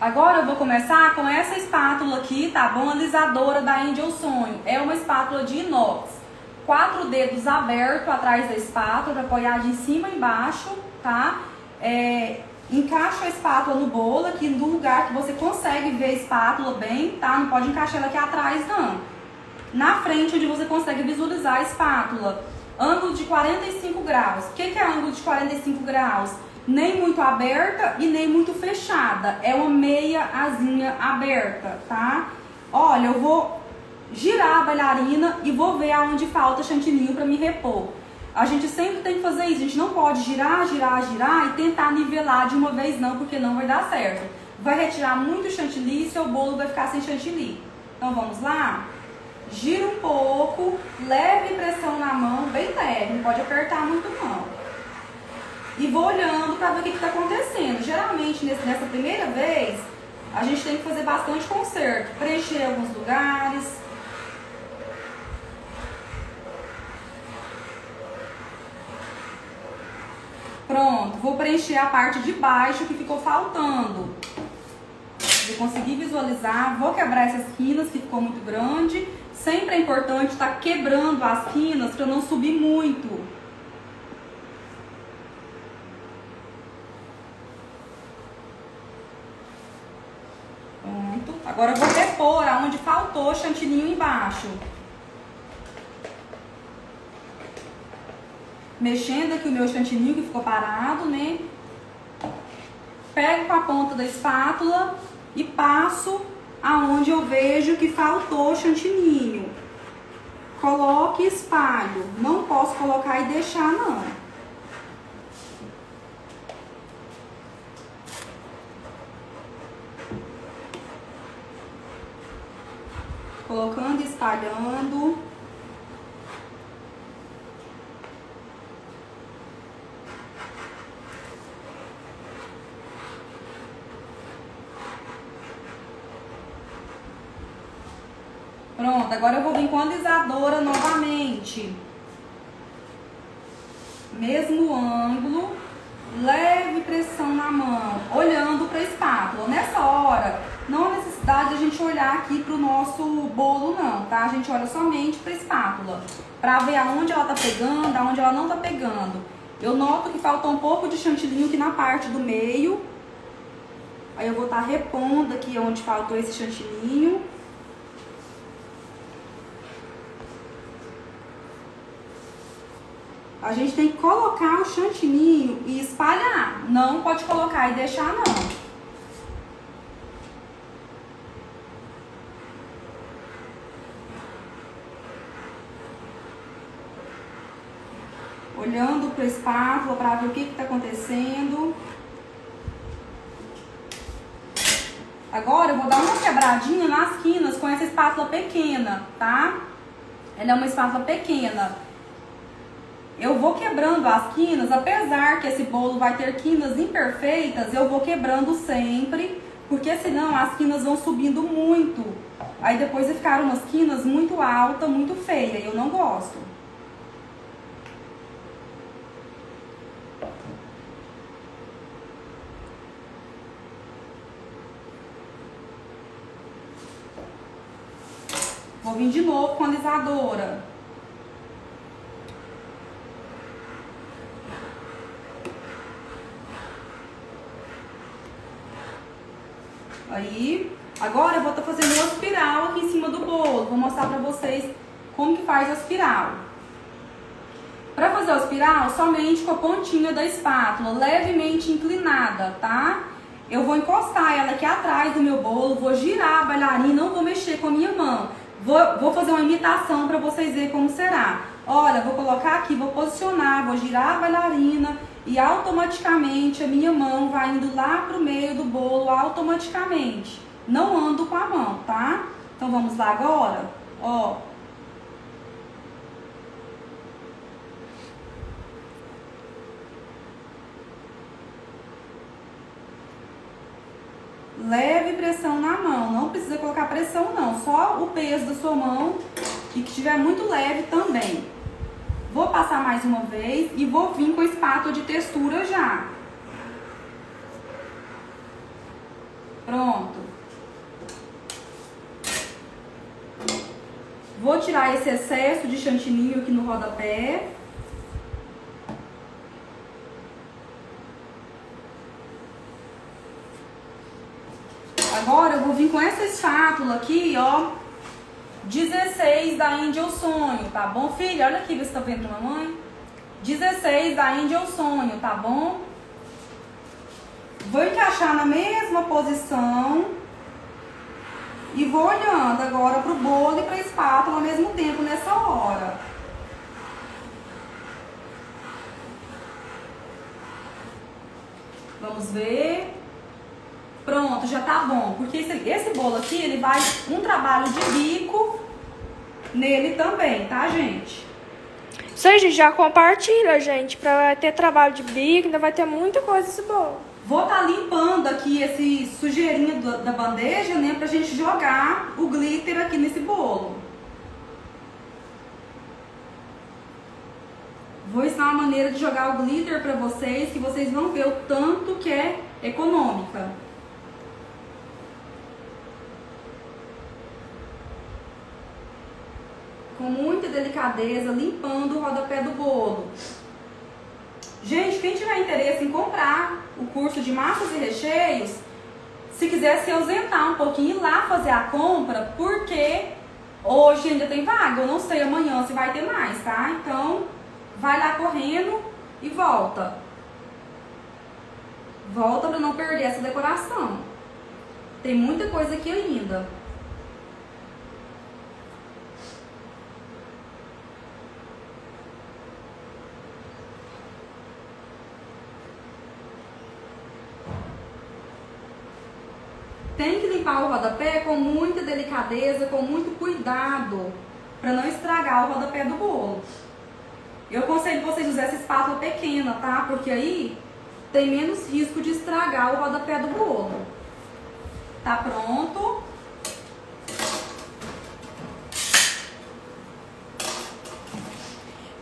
Agora eu vou começar com essa espátula aqui, tá bom? Alisadora da Angel Sonho. É uma espátula de inox. Quatro dedos abertos atrás da espátula, apoiada em cima e embaixo, tá? É, encaixa a espátula no bolo aqui no lugar que você consegue ver a espátula bem, tá? Não pode encaixar ela aqui atrás, não. Na frente, onde você consegue visualizar a espátula. Ângulo de 45 graus. O que, que é ângulo de 45 graus? Nem muito aberta e nem muito fechada. É uma meia asinha aberta, tá? Olha, eu vou girar a bailarina e vou ver aonde falta chantilinho para me repor. A gente sempre tem que fazer isso, a gente não pode girar, girar, girar e tentar nivelar de uma vez não, porque não vai dar certo. Vai retirar muito chantilly e seu bolo vai ficar sem chantilly. Então vamos lá? Gira um pouco, leve pressão na mão, bem leve, não pode apertar muito não e vou olhando para ver o que está acontecendo. Geralmente realmente nessa primeira vez, a gente tem que fazer bastante conserto, preencher alguns lugares. Pronto, vou preencher a parte de baixo que ficou faltando. Vou conseguir visualizar, vou quebrar essas quinas que ficou muito grande. Sempre é importante estar tá quebrando as quinas para não subir muito. Agora eu vou repor aonde faltou chantininho embaixo. Mexendo aqui o meu chantininho que ficou parado, né? Pego com a ponta da espátula e passo aonde eu vejo que faltou chantininho. Coloque e espalho. Não posso colocar e deixar, não. Colocando e espalhando. Pronto, agora eu vou vir com a alisadora novamente. Mesmo ângulo, leve pressão na mão, olhando para a espátula. Nessa hora, não há necessidade de a gente olhar aqui para o nosso bolo não, tá? A gente olha somente para espátula, para ver aonde ela tá pegando, aonde ela não tá pegando. Eu noto que falta um pouco de chantilinho aqui na parte do meio. Aí eu vou estar tá repondo aqui onde faltou esse chantilinho. A gente tem que colocar o chantininho e espalhar. Não pode colocar e deixar não. Olhando para o espátula para ver o que está acontecendo. Agora eu vou dar uma quebradinha nas quinas com essa espátula pequena, tá? Ela é uma espátula pequena. Eu vou quebrando as quinas, apesar que esse bolo vai ter quinas imperfeitas, eu vou quebrando sempre, porque senão as quinas vão subindo muito. Aí depois vai ficar umas quinas muito altas, muito feias, e eu não gosto. Vou vir de novo com a alisadora. Aí, agora eu vou estar tá fazendo uma espiral aqui em cima do bolo. Vou mostrar pra vocês como que faz a espiral. Pra fazer a espiral, somente com a pontinha da espátula, levemente inclinada, tá? Eu vou encostar ela aqui atrás do meu bolo, vou girar a bailarina, não vou mexer com a minha mão. Vou, vou fazer uma imitação para vocês verem como será. Olha, vou colocar aqui, vou posicionar, vou girar a bailarina e automaticamente a minha mão vai indo lá pro meio do bolo automaticamente. Não ando com a mão, tá? Então vamos lá agora? Ó. Leve pressão na mão, não precisa colocar pressão não, só o peso da sua mão e que estiver muito leve também. Vou passar mais uma vez e vou vir com a espátula de textura já. Pronto. Vou tirar esse excesso de chantininho aqui no rodapé. Agora eu vou vir com essa espátula aqui, ó, 16 da o sonho, tá bom, filha? Olha aqui, você tá vendo mamãe? 16 da o sonho, tá bom? Vou encaixar na mesma posição e vou olhando agora pro bolo e pra espátula ao mesmo tempo nessa hora. Vamos ver. Pronto, já tá bom. Porque esse, esse bolo aqui, ele vai um trabalho de bico nele também, tá, gente? Isso aí, gente, já compartilha, gente, pra ter trabalho de bico, ainda vai ter muita coisa esse bolo. Vou tá limpando aqui esse sujeirinho da bandeja, né, pra gente jogar o glitter aqui nesse bolo. Vou ensinar uma maneira de jogar o glitter pra vocês, que vocês vão ver o tanto que é econômica. Com muita delicadeza, limpando o rodapé do bolo. Gente, quem tiver interesse em comprar o curso de massas e recheios, se quiser se ausentar um pouquinho e lá fazer a compra, porque hoje ainda tem vaga. Eu não sei amanhã se vai ter mais, tá? Então, vai lá correndo e volta. Volta para não perder essa decoração. Tem muita coisa aqui ainda. Tem que limpar o rodapé com muita delicadeza, com muito cuidado, para não estragar o rodapé do bolo. Eu aconselho vocês usar essa espátula pequena, tá? Porque aí tem menos risco de estragar o rodapé do bolo. Tá pronto?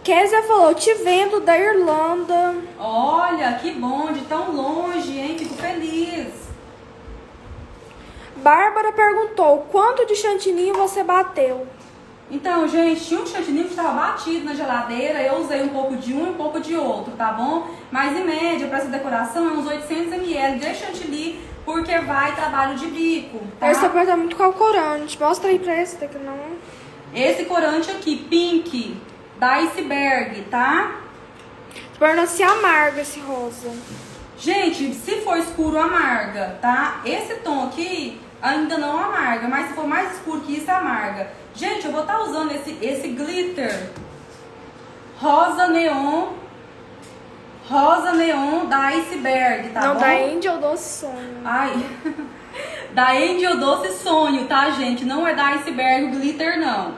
Kézia falou, te vendo da Irlanda. Olha, que bom, de tão longe, hein? Fico feliz. Bárbara perguntou: quanto de chantininho você bateu? Então, gente, tinha um chantininho que estava batido na geladeira, eu usei um pouco de um e um pouco de outro, tá bom? Mas em média, para essa decoração, é uns 800 ml de chantilly, porque vai trabalho de bico, tá? Esse papel tá muito calcorante. Mostra aí pra esse daqui, não. Esse corante aqui, pink, da Iceberg, tá? Torna-se amargo esse rosa. Gente, se for escuro, amarga, tá? Esse tom aqui ainda não amarga, mas se for mais escuro que isso, amarga. Gente, eu vou estar tá usando esse, esse glitter rosa neon, rosa neon da Iceberg, tá não, bom? da Angel Doce Sonho. Ai, da Angel Doce Sonho, tá, gente? Não é da Iceberg glitter, não.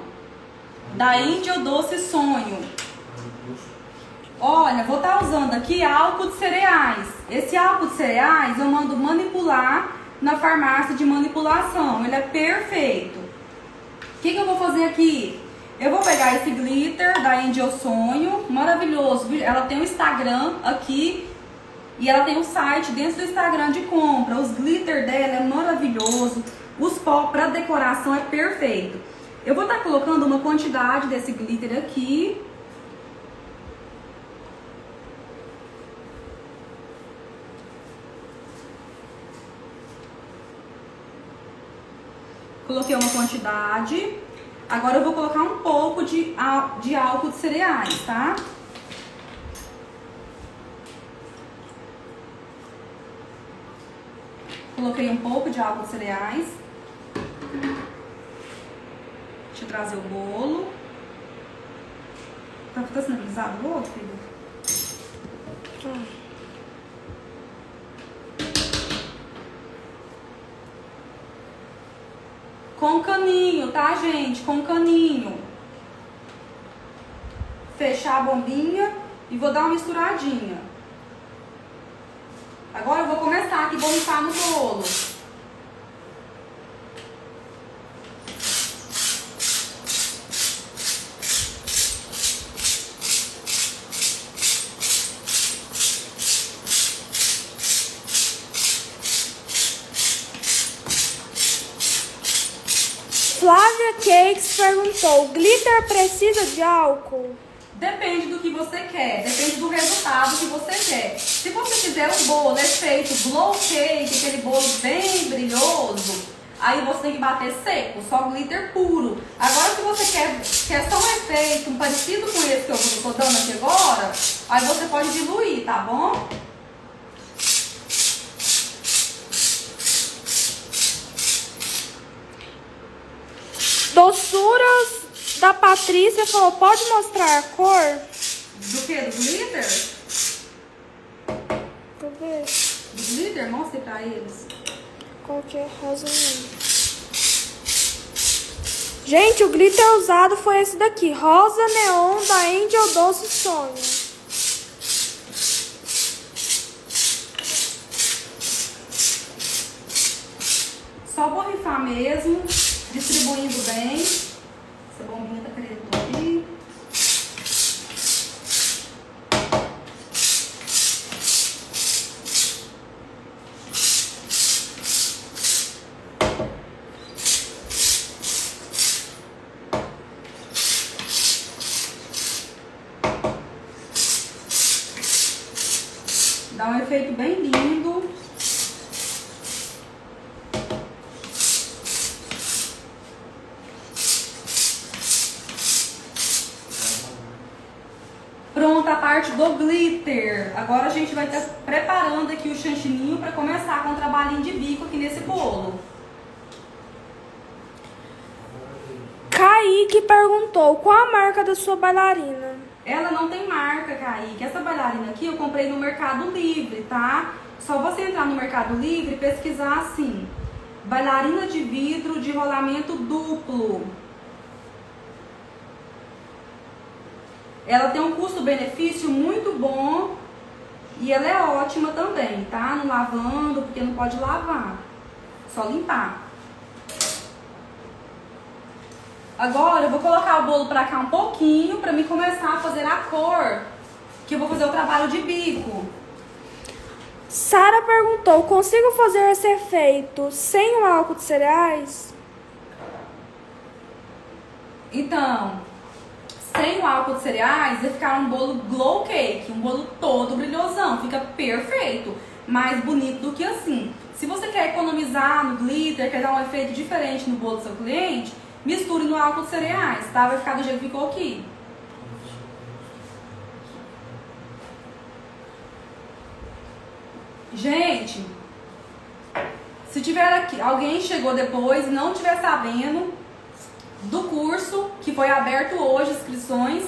Da Angel Doce Sonho. Olha, vou estar tá usando aqui álcool de cereais. Esse álcool de cereais eu mando manipular na farmácia de manipulação. Ele é perfeito. O que, que eu vou fazer aqui? Eu vou pegar esse glitter da Angel Sonho, maravilhoso. Ela tem um Instagram aqui e ela tem um site dentro do Instagram de compra. Os glitter dela é maravilhoso. Os pó para decoração é perfeito. Eu vou estar tá colocando uma quantidade desse glitter aqui. Coloquei uma quantidade. Agora eu vou colocar um pouco de, de álcool de cereais, tá? Coloquei um pouco de álcool de cereais. Deixa eu trazer o bolo. Tá, tá sinalizado o outro, filho? Hum. Com caninho, tá, gente? Com caninho. Fechar a bombinha e vou dar uma misturadinha. Agora eu vou começar aqui, vou no bolo. Flávia Cakes perguntou: glitter precisa de álcool? Depende do que você quer, depende do resultado que você quer. Se você fizer um bolo efeito glow cake, aquele bolo bem brilhoso, aí você tem que bater seco, só glitter puro. Agora, se você quer, quer só um efeito um parecido com esse que eu estou dando aqui agora, aí você pode diluir, tá bom? Doçuras da Patrícia falou, pode mostrar a cor? Do que? Do glitter? Deixa eu ver. Do glitter? Mostre pra eles. Qual que é rosa neon? Gente, o glitter usado foi esse daqui. Rosa Neon da Angel Doce Sonho. Só borrifar mesmo, distribuindo bem. Kaique perguntou qual a marca da sua bailarina. Ela não tem marca, Kaique. Essa bailarina aqui eu comprei no Mercado Livre, tá? Só você entrar no Mercado Livre e pesquisar assim: bailarina de vidro de rolamento duplo. Ela tem um custo-benefício muito bom e ela é ótima também, tá? Não lavando, porque não pode lavar, só limpar. Agora eu vou colocar o bolo pra cá um pouquinho pra me começar a fazer a cor, que eu vou fazer o trabalho de bico. Sara perguntou: consigo fazer esse efeito sem o álcool de cereais? Então, sem o álcool de cereais, vai ficar um bolo glow cake, um bolo todo brilhosão, fica perfeito, mais bonito do que assim. Se você quer economizar no glitter, quer dar um efeito diferente no bolo do seu cliente, misture no álcool de cereais, tá? Vai ficar do jeito que ficou aqui. Gente, se tiver aqui, alguém chegou depois e não estiver sabendo do curso que foi aberto hoje, inscrições,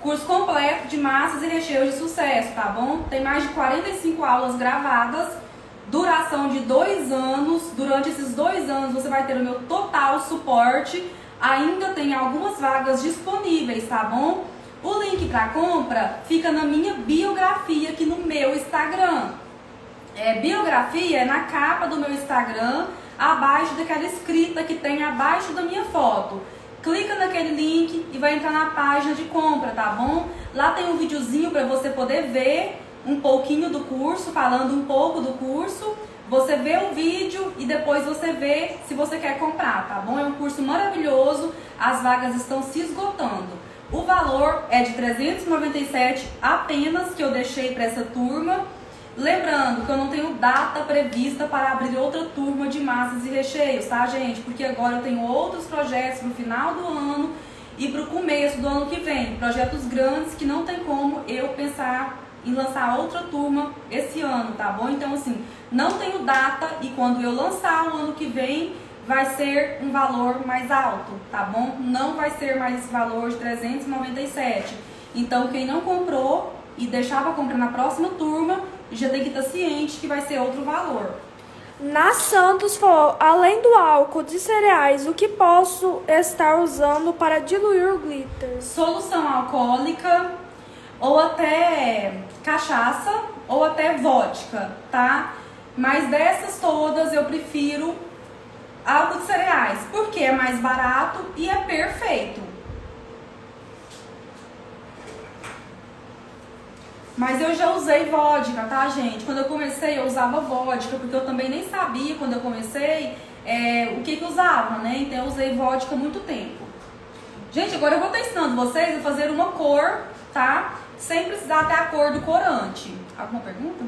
curso completo de massas e recheios de sucesso, tá bom? Tem mais de 45 aulas gravadas, duração de dois anos. Durante esses dois anos você vai ter o meu total suporte. Ainda tem algumas vagas disponíveis, tá bom? O link para compra fica na minha biografia aqui no meu Instagram. É, biografia é na capa do meu Instagram, abaixo daquela escrita que tem abaixo da minha foto. Clica naquele link e vai entrar na página de compra, tá bom? Lá tem um videozinho para você poder ver um pouquinho do curso, falando um pouco do curso. Você vê o vídeo e depois você vê se você quer comprar, tá bom? É um curso maravilhoso, as vagas estão se esgotando. O valor é de 397 apenas que eu deixei para essa turma. Lembrando que eu não tenho data prevista para abrir outra turma de massas e recheios, tá, gente? Porque agora eu tenho outros projetos no final do ano e para o começo do ano que vem. Projetos grandes que não tem como eu pensar em lançar outra turma esse ano, tá bom? Então, assim, não tenho data e quando eu lançar o ano que vem vai ser um valor mais alto, tá bom? Não vai ser mais esse valor de 397. Então, quem não comprou e deixava comprar na próxima turma, já tem que estar ciente que vai ser outro valor. Na Santos falou, além do álcool de cereais, o que posso estar usando para diluir o glitter? Solução alcoólica ou até cachaça ou até vodka, tá? Mas dessas todas eu prefiro álcool de cereais, porque é mais barato e é perfeito. Mas eu já usei vodka, tá, gente? Quando eu comecei, eu usava vodka, porque eu também nem sabia quando eu comecei é, o que que usava, né? Então eu usei vodka há muito tempo. Gente, agora eu vou estar ensinando vocês a fazer uma cor, tá? Sem precisar ter a cor do corante. Alguma pergunta?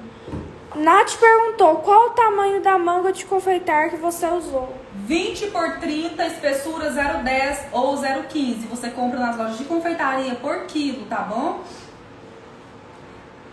Nath perguntou qual o tamanho da manga de confeitar que você usou. 20 por 30, espessura 0,10 ou 0,15. Você compra nas lojas de confeitaria por quilo, tá bom?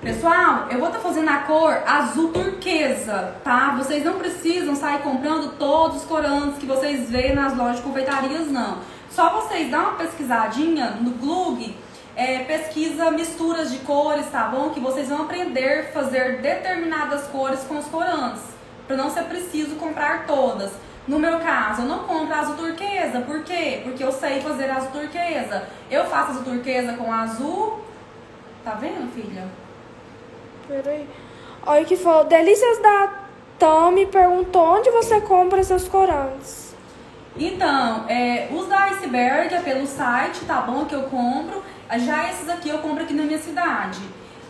Pessoal, eu vou estar tá fazendo a cor azul turquesa, tá? Vocês não precisam sair comprando todos os corantes que vocês veem nas lojas de confeitarias, não. Só vocês dão uma pesquisadinha no Glug, é, pesquisa misturas de cores, tá bom? Que vocês vão aprender a fazer determinadas cores com os corantes, para não ser preciso comprar todas. No meu caso, eu não compro azul turquesa, por quê? Porque eu sei fazer azul turquesa. Eu faço azul turquesa com azul, tá vendo, filha? Peraí. Olha que falou, delícias da Tami perguntou onde você compra seus corantes. Então, é, os da Iceberg é pelo site, tá bom? Que eu compro. Já esses aqui eu compro aqui na minha cidade.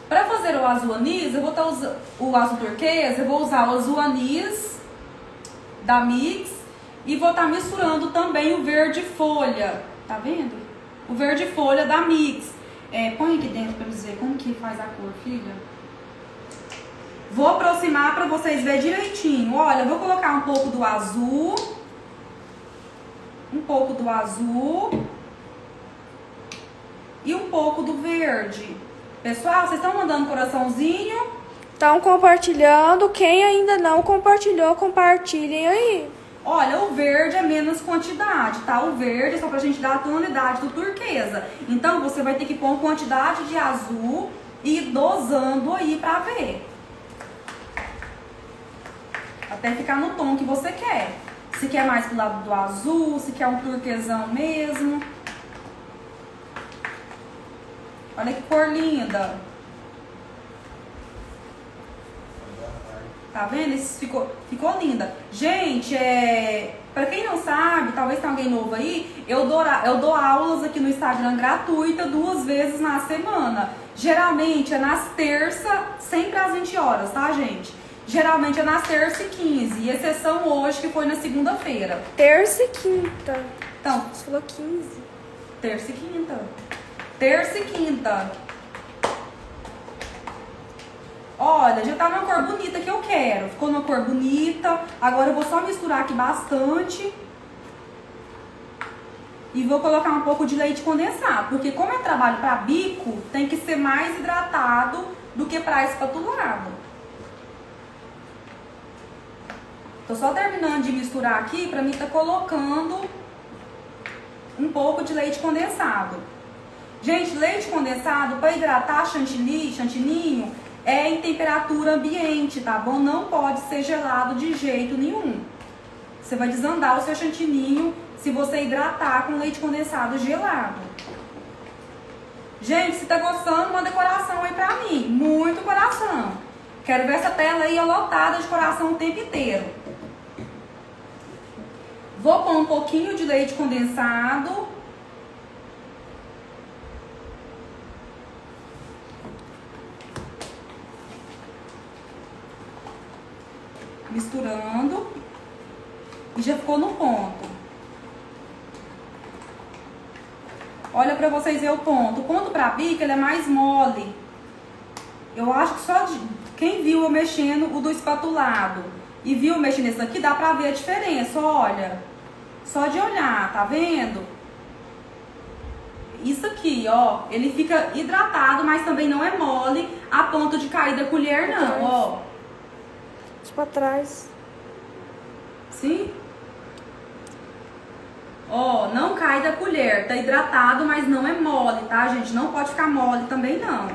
Para fazer o azul anis, eu vou estar tá usando o azul turquesa, eu vou usar o azul anis da Mix e vou estar tá misturando também o verde folha. Tá vendo? O verde folha da Mix. É, põe aqui dentro para dizer como que faz a cor, filha. Vou aproximar para vocês verem direitinho. Olha, eu vou colocar um pouco do azul. Um pouco do azul. E um pouco do verde. Pessoal, vocês estão mandando coraçãozinho? Estão compartilhando. Quem ainda não compartilhou, compartilhem aí. Olha, o verde é menos quantidade, tá? O verde é só pra gente dar a tonalidade do turquesa. Então, você vai ter que pôr quantidade de azul e dosando aí pra ver. Até ficar no tom que você quer. Se quer mais pro lado do azul, se quer um turquesão mesmo. Olha que cor linda. Tá vendo? Isso ficou, ficou linda. Gente, é, pra quem não sabe, talvez tenha alguém novo aí, eu dou, eu dou aulas aqui no Instagram gratuita duas vezes na semana. Geralmente é nas terça, sempre às 20 horas, tá, gente? Geralmente é nas terça e 15, e exceção hoje, que foi na segunda-feira. Terça e quinta. Então, você falou 15. Terça e quinta. Terça e quinta. Olha, já tá numa cor bonita que eu quero. Ficou numa cor bonita. Agora eu vou só misturar aqui bastante. E vou colocar um pouco de leite condensado. Porque como é trabalho para bico, tem que ser mais hidratado do que para espatulado. Tô só terminando de misturar aqui para mim tá colocando um pouco de leite condensado. Gente, leite condensado para hidratar chantilly, chantininho, é em temperatura ambiente, tá bom? Não pode ser gelado de jeito nenhum. Você vai desandar o seu chantininho se você hidratar com leite condensado gelado. Gente, se tá gostando, manda coração aí pra mim. Muito coração. Quero ver essa tela aí lotada de coração o tempo inteiro. Vou pôr um pouquinho de leite condensado misturando e já ficou no ponto. Olha pra vocês verem o ponto. O ponto pra bica, ele é mais mole. Eu acho que só de... quem viu eu mexendo o do espatulado e viu eu mexendo esse aqui, dá pra ver a diferença, olha. Só de olhar, tá vendo? Isso aqui, ó, ele fica hidratado, mas também não é mole a ponto de cair da colher, não, ó para trás. Sim? Ó, não cai da colher. Tá hidratado, mas não é mole, tá, gente? Não pode ficar mole também, não.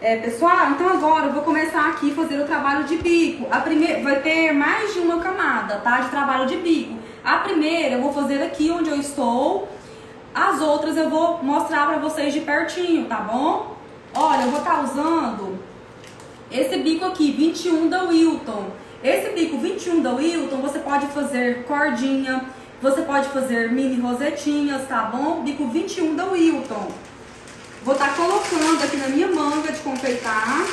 É, pessoal, então agora eu vou começar aqui a fazer o trabalho de bico. A primeira vai ter mais de uma camada, tá? De trabalho de bico. A primeira eu vou fazer aqui onde eu estou. As outras eu vou mostrar pra vocês de pertinho, tá bom? Olha, eu vou estar tá usando esse bico aqui, 21 da Wilton. Esse bico 21 da Wilton, você pode fazer cordinha, você pode fazer mini rosetinhas, tá bom? Bico 21 da Wilton. Vou estar tá colocando aqui na minha manga de confeitar.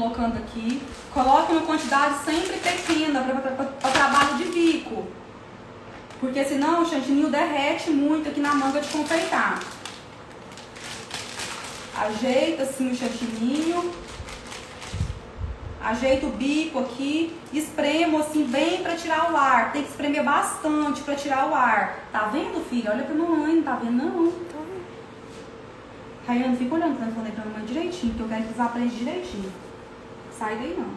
Colocando aqui. Coloque uma quantidade sempre pequena para trabalho de bico. Porque senão o chantininho derrete muito aqui na manga de confeitar. Ajeita assim o chantininho. Ajeita o bico aqui. Espremo assim bem para tirar o ar. Tem que espremer bastante para tirar o ar. Tá vendo, filha? Olha pra mamãe, não tá vendo não? Tá Rayane, fica olhando pra telefone pra mamãe direitinho, que eu quero que você aprenda direitinho sai não.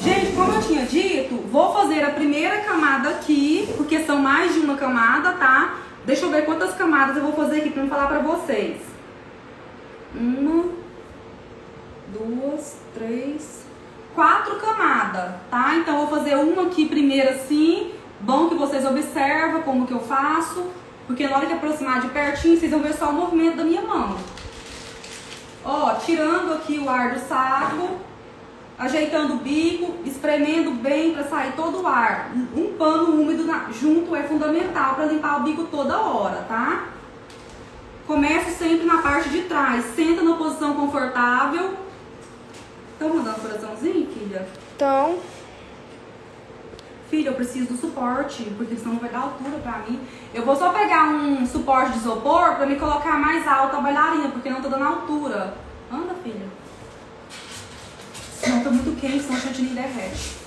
Gente, como eu tinha dito, vou fazer a primeira camada aqui, porque são mais de uma camada, tá? Deixa eu ver quantas camadas eu vou fazer aqui pra me falar pra vocês. Uma, duas, três, quatro camadas, tá? Então, eu vou fazer uma aqui primeiro assim. Bom que vocês observam como que eu faço. Porque na hora que aproximar de pertinho, vocês vão ver só o movimento da minha mão. Ó, tirando aqui o ar do saco, ajeitando o bico, espremendo bem para sair todo o ar. Um pano úmido na, junto é fundamental para limpar o bico toda hora, tá? Começo sempre na parte de trás. Senta na posição confortável. Estão mandando coraçãozinho, filha? Então, Filha, eu preciso do suporte, porque senão não vai dar altura pra mim. Eu vou só pegar um suporte de isopor pra me colocar mais alta a bailarina, porque não tá dando altura. Anda, filha. Senão tá muito quente, senão o chantilly derrete.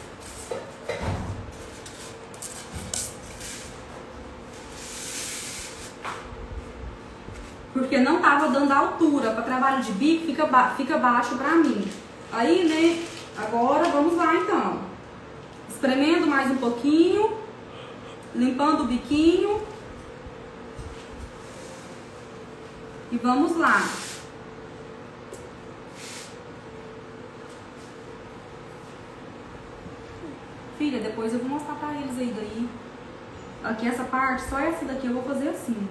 Porque não tava dando altura. Pra trabalho de bico, fica, ba fica baixo pra mim. Aí, né, agora vamos lá então. Espremendo mais um pouquinho. Limpando o biquinho. E vamos lá. Filha, depois eu vou mostrar pra eles aí daí. Aqui essa parte, só essa daqui eu vou fazer assim.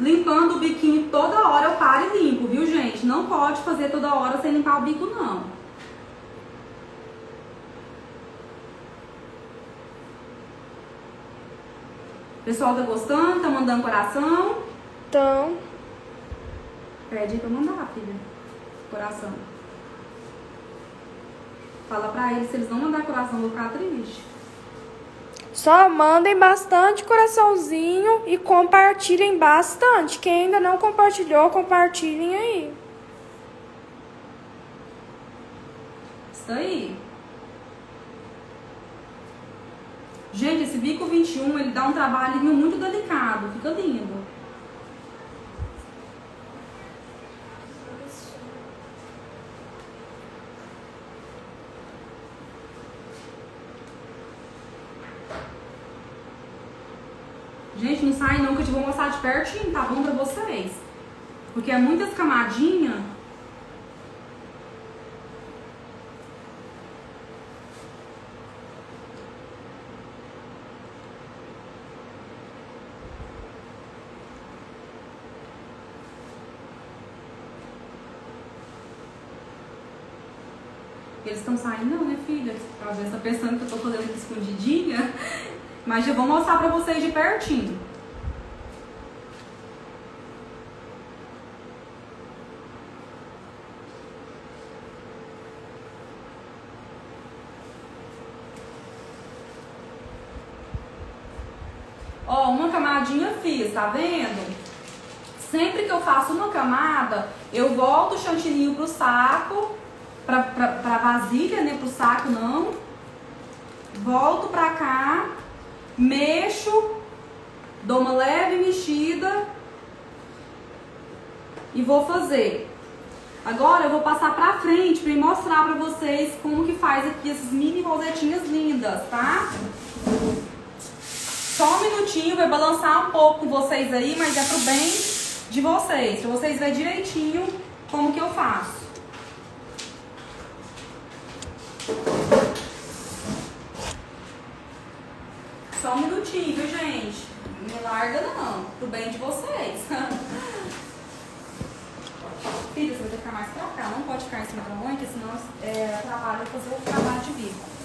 Limpando o biquinho toda hora eu paro e limpo, viu gente? Não pode fazer toda hora sem limpar o bico não. Pessoal tá gostando? Tá mandando coração? então, Pede pra mandar, filha. Coração. Fala pra eles, se eles não mandar coração, eu vou ficar triste. Só mandem bastante coraçãozinho e compartilhem bastante. Quem ainda não compartilhou, compartilhem aí. Isso aí. Gente, esse bico 21, ele dá um trabalhinho muito delicado. Fica lindo. Gente, não sai não, que eu te vou mostrar de pertinho, tá bom pra vocês? Porque é muitas camadinhas. Eles estão saindo não, né, filha? Às vezes tá pensando que eu tô fazendo escondidinha. Mas eu vou mostrar pra vocês de pertinho. Ó, uma fiz, tá vendo? Sempre que eu faço uma camada, eu volto o chantininho pro saco, pra, pra, pra vasilha, né? Pro saco não. Volto pra cá, mexo, dou uma leve mexida e vou fazer. Agora eu vou passar pra frente pra mostrar pra vocês como que faz aqui essas mini rosetinhas lindas, tá? Só um minutinho, vai balançar um pouco com vocês aí, mas é pro bem de vocês, pra vocês verem direitinho como que eu faço. Só um minutinho, viu, gente? Me larga não, pro bem de vocês. Filha, você vai ficar mais pra cá, não pode ficar em cima da mãe, porque senão é, atrapalha fazer o trabalho de bico.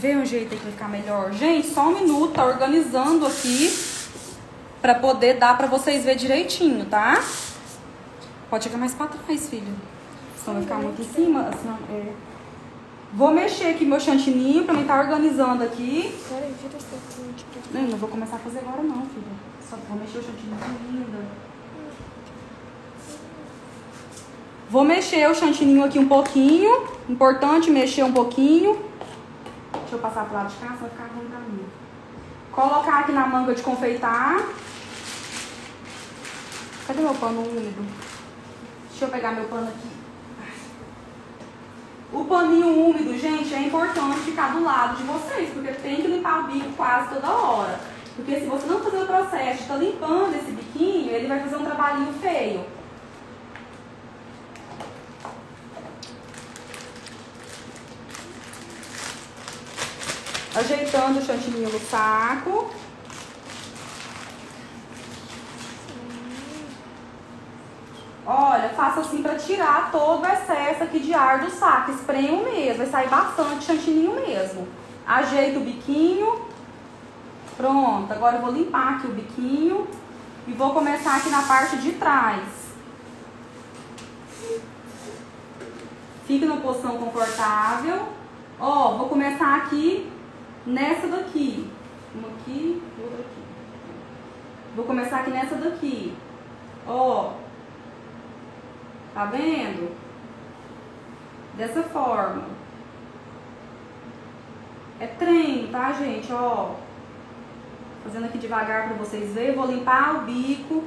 Vê um jeito aí vai ficar melhor. Gente, só um minuto, tá organizando aqui pra poder dar pra vocês verem direitinho, tá? Pode chegar mais pra trás, filho. Senão vai ficar muito em cima. Senão, é. Vou mexer aqui meu chantininho pra mim estar organizando aqui. Peraí, vira essa pra. Não, não vou começar a fazer agora não, filha. Só vou mexer o chantininho ainda. Vou mexer o chantininho aqui um pouquinho. Importante mexer um pouquinho. Deixa eu passar pro lado de cá, vai ficar ruim pra mim. Colocar aqui na manga de confeitar. Cadê meu pano úmido? Deixa eu pegar meu pano aqui. Ai. paninho úmido, gente, é importante ficar do lado de vocês, porque tem que limpar o bico quase toda hora. Porque se você não fazer o processo de tá limpando esse biquinho, ele vai fazer um trabalhinho feio. Ajeitando o chantininho no saco. Olha, faça assim para tirar todo o excesso aqui de ar do saco. Espremo mesmo, vai sair bastante chantininho mesmo. Ajeito o biquinho. Pronto, agora eu vou limpar aqui o biquinho. E vou começar aqui na parte de trás. Fique numa posição confortável. Ó, vou começar aqui nessa daqui. Uma aqui, outra aqui. Vou começar aqui nessa daqui. Ó, Tá vendo? Dessa forma. É treino, tá, gente? Ó. Fazendo aqui devagar pra vocês verem. Vou limpar o bico.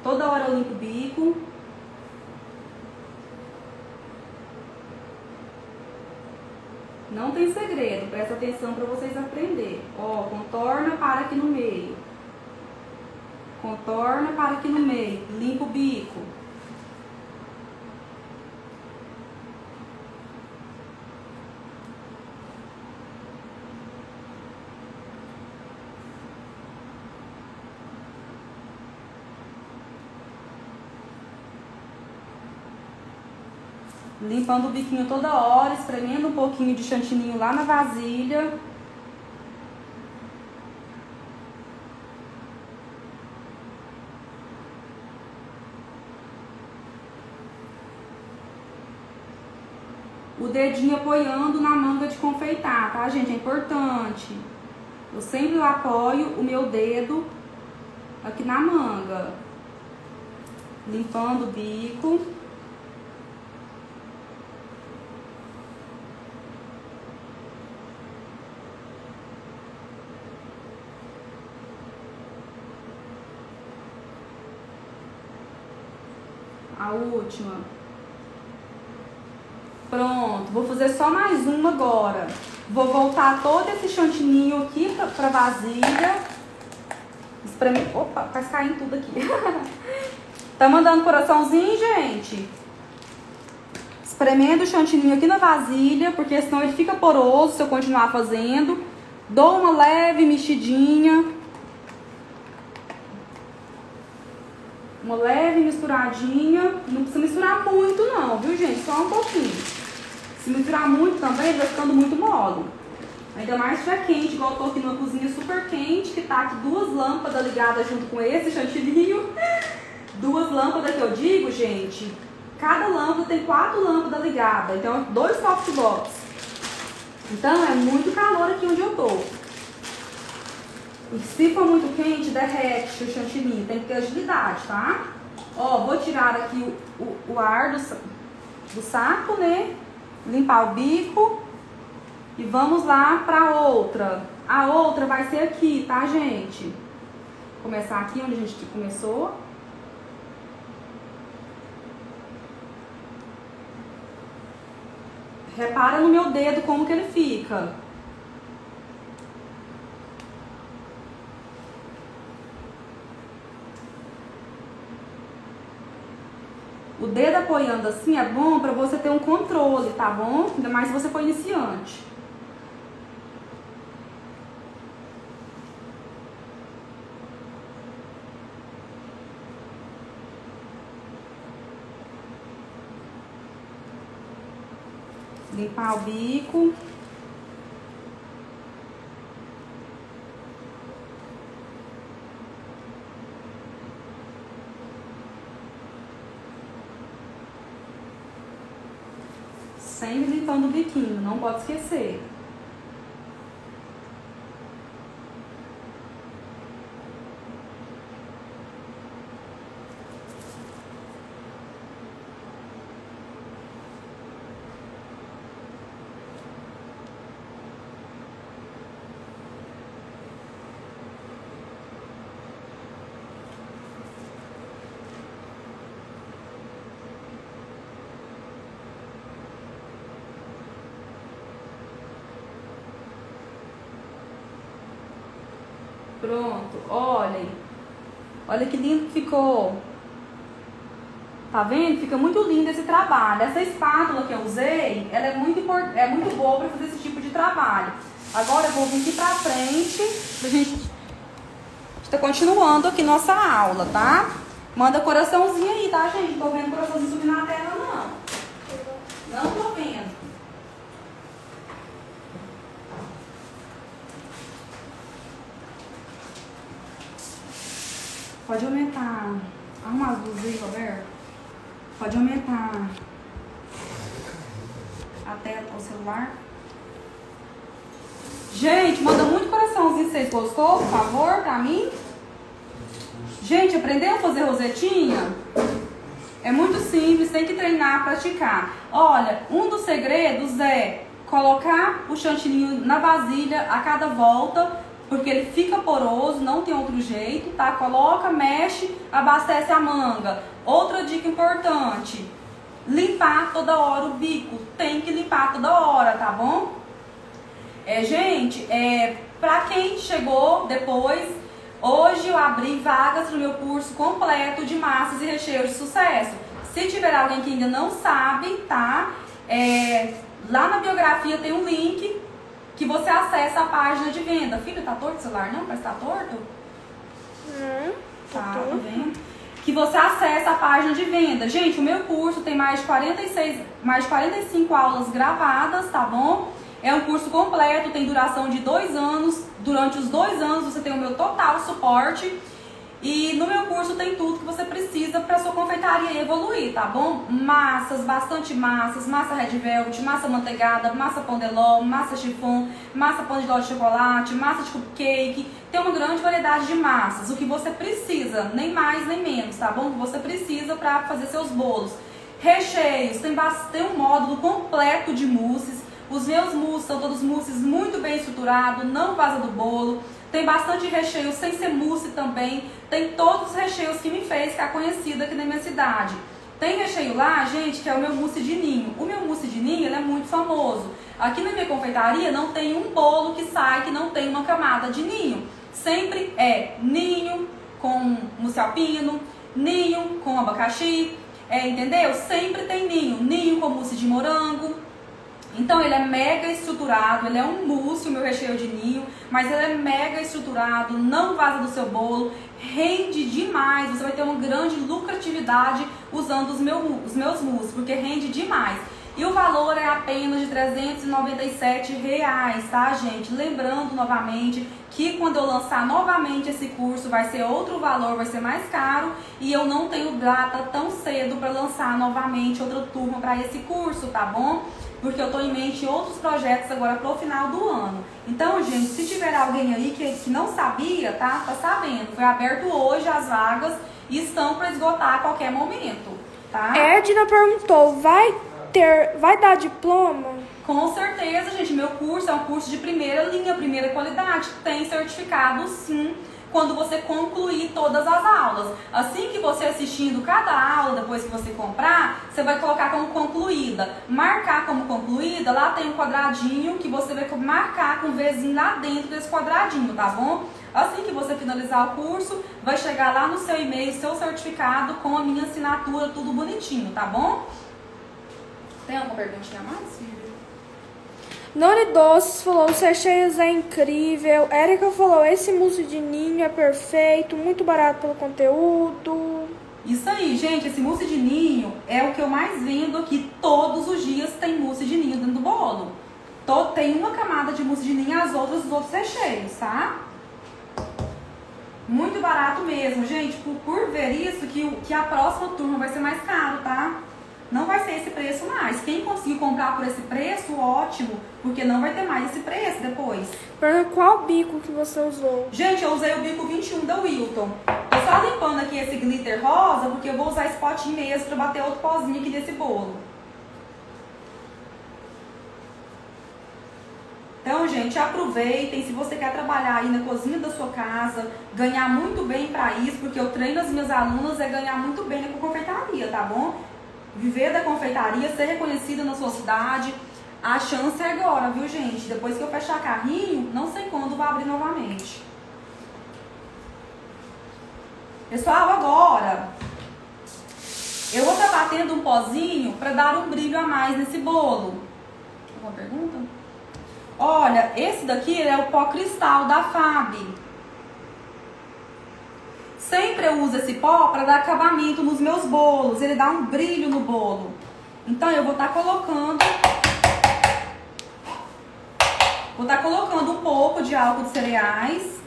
Toda hora eu limpo o bico. Não tem segredo, presta atenção para vocês aprender. Ó, contorna, para aqui no meio. Contorna, para aqui no meio. Limpa o bico. Limpando o biquinho toda hora, espremendo um pouquinho de chantininho lá na vasilha. O dedinho apoiando na manga de confeitar, tá, gente? É importante. Eu sempre apoio o meu dedo aqui na manga. Limpando o bico. Última. Pronto, vou fazer só mais uma agora. Vou voltar todo esse chantininho aqui pra, pra vasilha. Espreme... Opa, faz cair tudo aqui. tá mandando coraçãozinho, gente? Espremendo o chantininho aqui na vasilha, porque senão ele fica poroso se eu continuar fazendo. Dou uma leve mexidinha. Uma leve misturadinha. Não precisa misturar muito não, viu gente? Só um pouquinho. Se misturar muito também, vai ficando muito mole. Ainda mais se estiver quente, igual eu tô aqui numa cozinha super quente, que tá aqui duas lâmpadas ligadas junto com esse chantilly. Duas lâmpadas que eu digo, gente, cada lâmpada tem quatro lâmpadas ligadas. Então, dois softbox. Então, é muito calor aqui onde eu tô. E se for muito quente, derrete o chantilly. Tem que ter agilidade, tá? Ó, vou tirar aqui o, o, o ar do, do saco, né? Limpar o bico. E vamos lá pra outra. A outra vai ser aqui, tá, gente? Começar aqui onde a gente começou. Repara no meu dedo como que ele fica. O dedo apoiando assim é bom para você ter um controle, tá bom? Ainda mais se você for iniciante. Limpar o bico. sempre limpando o biquinho, não pode esquecer. Olha que lindo que ficou. Tá vendo? Fica muito lindo esse trabalho. Essa espátula que eu usei, ela é muito, é muito boa para fazer esse tipo de trabalho. Agora eu vou vir aqui pra frente, pra gente está continuando aqui nossa aula, tá? Manda coraçãozinho aí, tá, gente? Tô vendo coraçãozinho subir na tela, não. Não tô vendo. Pode aumentar. Arruma as luzes aí, Roberto. Pode aumentar a tela, o celular. Gente, manda muito coraçãozinho se vocês gostou, por favor, pra mim. Gente, É muito simples, tem que treinar, praticar. Olha, um dos segredos é colocar o chantininho na vasilha a cada volta, porque ele fica poroso, não tem outro jeito, tá? Coloca, mexe, abastece a manga. Outra dica importante, limpar toda hora o bico. Tem que limpar toda hora, tá bom? É, gente, é, para quem chegou depois, hoje eu abri vagas no meu curso completo de massas e recheios de sucesso. Se tiver alguém que ainda não sabe, tá? É, lá na biografia tem um link que você acessa a página de venda. Filho, tá torto o celular? Não, parece que tá torto? Hum, tá, tá vendo? Que você acessa a página de venda. Gente, o meu curso tem mais de 46, mais de 45 aulas gravadas, tá bom? É um curso completo, tem duração de dois anos. Durante os dois anos você tem o meu total suporte. E no meu curso tem tudo que você precisa para sua confeitaria evoluir, tá bom? Massas, bastante massas, massa red velvet, massa manteigada, massa pão de ló, massa chiffon, massa pão de ló de chocolate, massa de cupcake. Tem uma grande variedade de massas, o que você precisa, nem mais nem menos, tá bom? O que você precisa para fazer seus bolos. Recheios, tem, tem um módulo completo de mousses os meus mousses são todos mousses muito bem estruturados, não vaza do bolo. Tem bastante recheio sem ser mousse também. Tem todos os recheios que me fez ficar conhecida aqui na minha cidade. Tem recheio lá, gente, que é o meu mousse de ninho. O meu mousse de ninho ele é muito famoso. Aqui na minha confeitaria não tem um bolo que sai que não tem uma camada de ninho. Sempre é ninho com mousse alpino, ninho com abacaxi, é, entendeu? Sempre tem ninho. Ninho com mousse de morango, então ele é mega estruturado, ele é um mousse, o meu recheio de ninho, mas ele é mega estruturado, não vaza do seu bolo, rende demais, você vai ter uma grande lucratividade usando os, meu, os meus mousses, porque rende demais. E o valor é apenas de 397 reais, tá, gente? Lembrando novamente que quando eu lançar novamente esse curso vai ser outro valor, vai ser mais caro e eu não tenho data tão cedo para lançar novamente outra turma para esse curso, tá bom? Porque eu estou em mente outros projetos agora para o final do ano. Então, gente, se tiver alguém aí que, que não sabia, tá? Tá sabendo. Foi aberto hoje as vagas e estão para esgotar a qualquer momento, tá? Edna perguntou, vai ter, vai dar diploma? Com certeza, gente. Meu curso é um curso de primeira linha, primeira qualidade. Tem certificado, sim quando você concluir todas as aulas. Assim que você assistindo cada aula, depois que você comprar, você vai colocar como concluída. Marcar como concluída, lá tem um quadradinho que você vai marcar com Vzinho lá dentro desse quadradinho, tá bom? Assim que você finalizar o curso, vai chegar lá no seu e-mail, seu certificado com a minha assinatura, tudo bonitinho, tá bom? Tem alguma perguntinha mais, filho? Noni Doces falou, os recheios é incrível. Érica falou, esse mousse de ninho é perfeito, muito barato pelo conteúdo. Isso aí, gente, esse mousse de ninho é o que eu mais vendo aqui. Todos os dias tem mousse de ninho dentro do bolo. Tem uma camada de mousse de ninho e as outras, os outros recheios, tá? Muito barato mesmo, gente. Por, por ver isso, que, que a próxima turma vai ser mais caro, tá? Não vai ser esse preço mais. Quem conseguir comprar por esse preço, ótimo, porque não vai ter mais esse preço depois. Qual bico que você usou? Gente, eu usei o bico 21 da Wilton. Tô só limpando aqui esse glitter rosa, porque eu vou usar esse potinho mesmo para bater outro pozinho aqui desse bolo. Então, gente, aproveitem. Se você quer trabalhar aí na cozinha da sua casa, ganhar muito bem para isso, porque eu treino as minhas alunas é ganhar muito bem na confeitaria, tá bom? Viver da confeitaria, ser reconhecida na sua cidade. A chance é agora, viu, gente? Depois que eu fechar carrinho, não sei quando vai abrir novamente. Pessoal, agora eu vou estar tá batendo um pozinho para dar um brilho a mais nesse bolo. Alguma pergunta? Olha, esse daqui é o pó cristal da Fab. Sempre eu uso esse pó para dar acabamento nos meus bolos. Ele dá um brilho no bolo. Então eu vou estar tá colocando Vou estar tá colocando um pouco de álcool de cereais.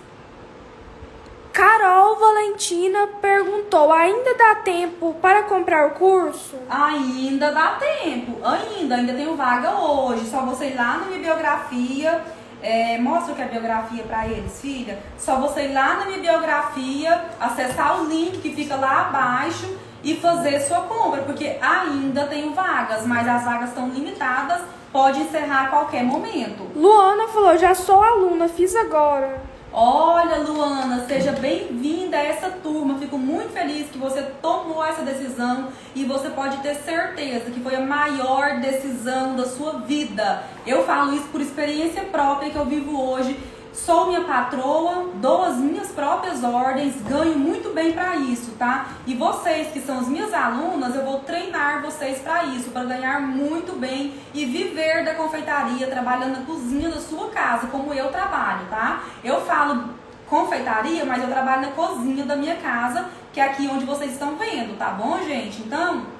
Carol Valentina perguntou: ainda dá tempo para comprar o curso? Ainda dá tempo, ainda, ainda tenho vaga hoje. Só você ir lá na minha biografia. É, mostra o que é biografia para eles, filha. Só você ir lá na minha biografia, acessar o link que fica lá abaixo e fazer sua compra, porque ainda tenho vagas, mas as vagas estão limitadas pode encerrar a qualquer momento. Luana falou: já sou aluna, fiz agora. Olha, Luana, seja bem-vinda a essa turma. Fico muito feliz que você tomou essa decisão e você pode ter certeza que foi a maior decisão da sua vida. Eu falo isso por experiência própria que eu vivo hoje Sou minha patroa, dou as minhas próprias ordens, ganho muito bem para isso, tá? E vocês que são as minhas alunas, eu vou treinar vocês para isso, para ganhar muito bem e viver da confeitaria, trabalhando na cozinha da sua casa, como eu trabalho, tá? Eu falo confeitaria, mas eu trabalho na cozinha da minha casa, que é aqui onde vocês estão vendo, tá bom, gente? Então,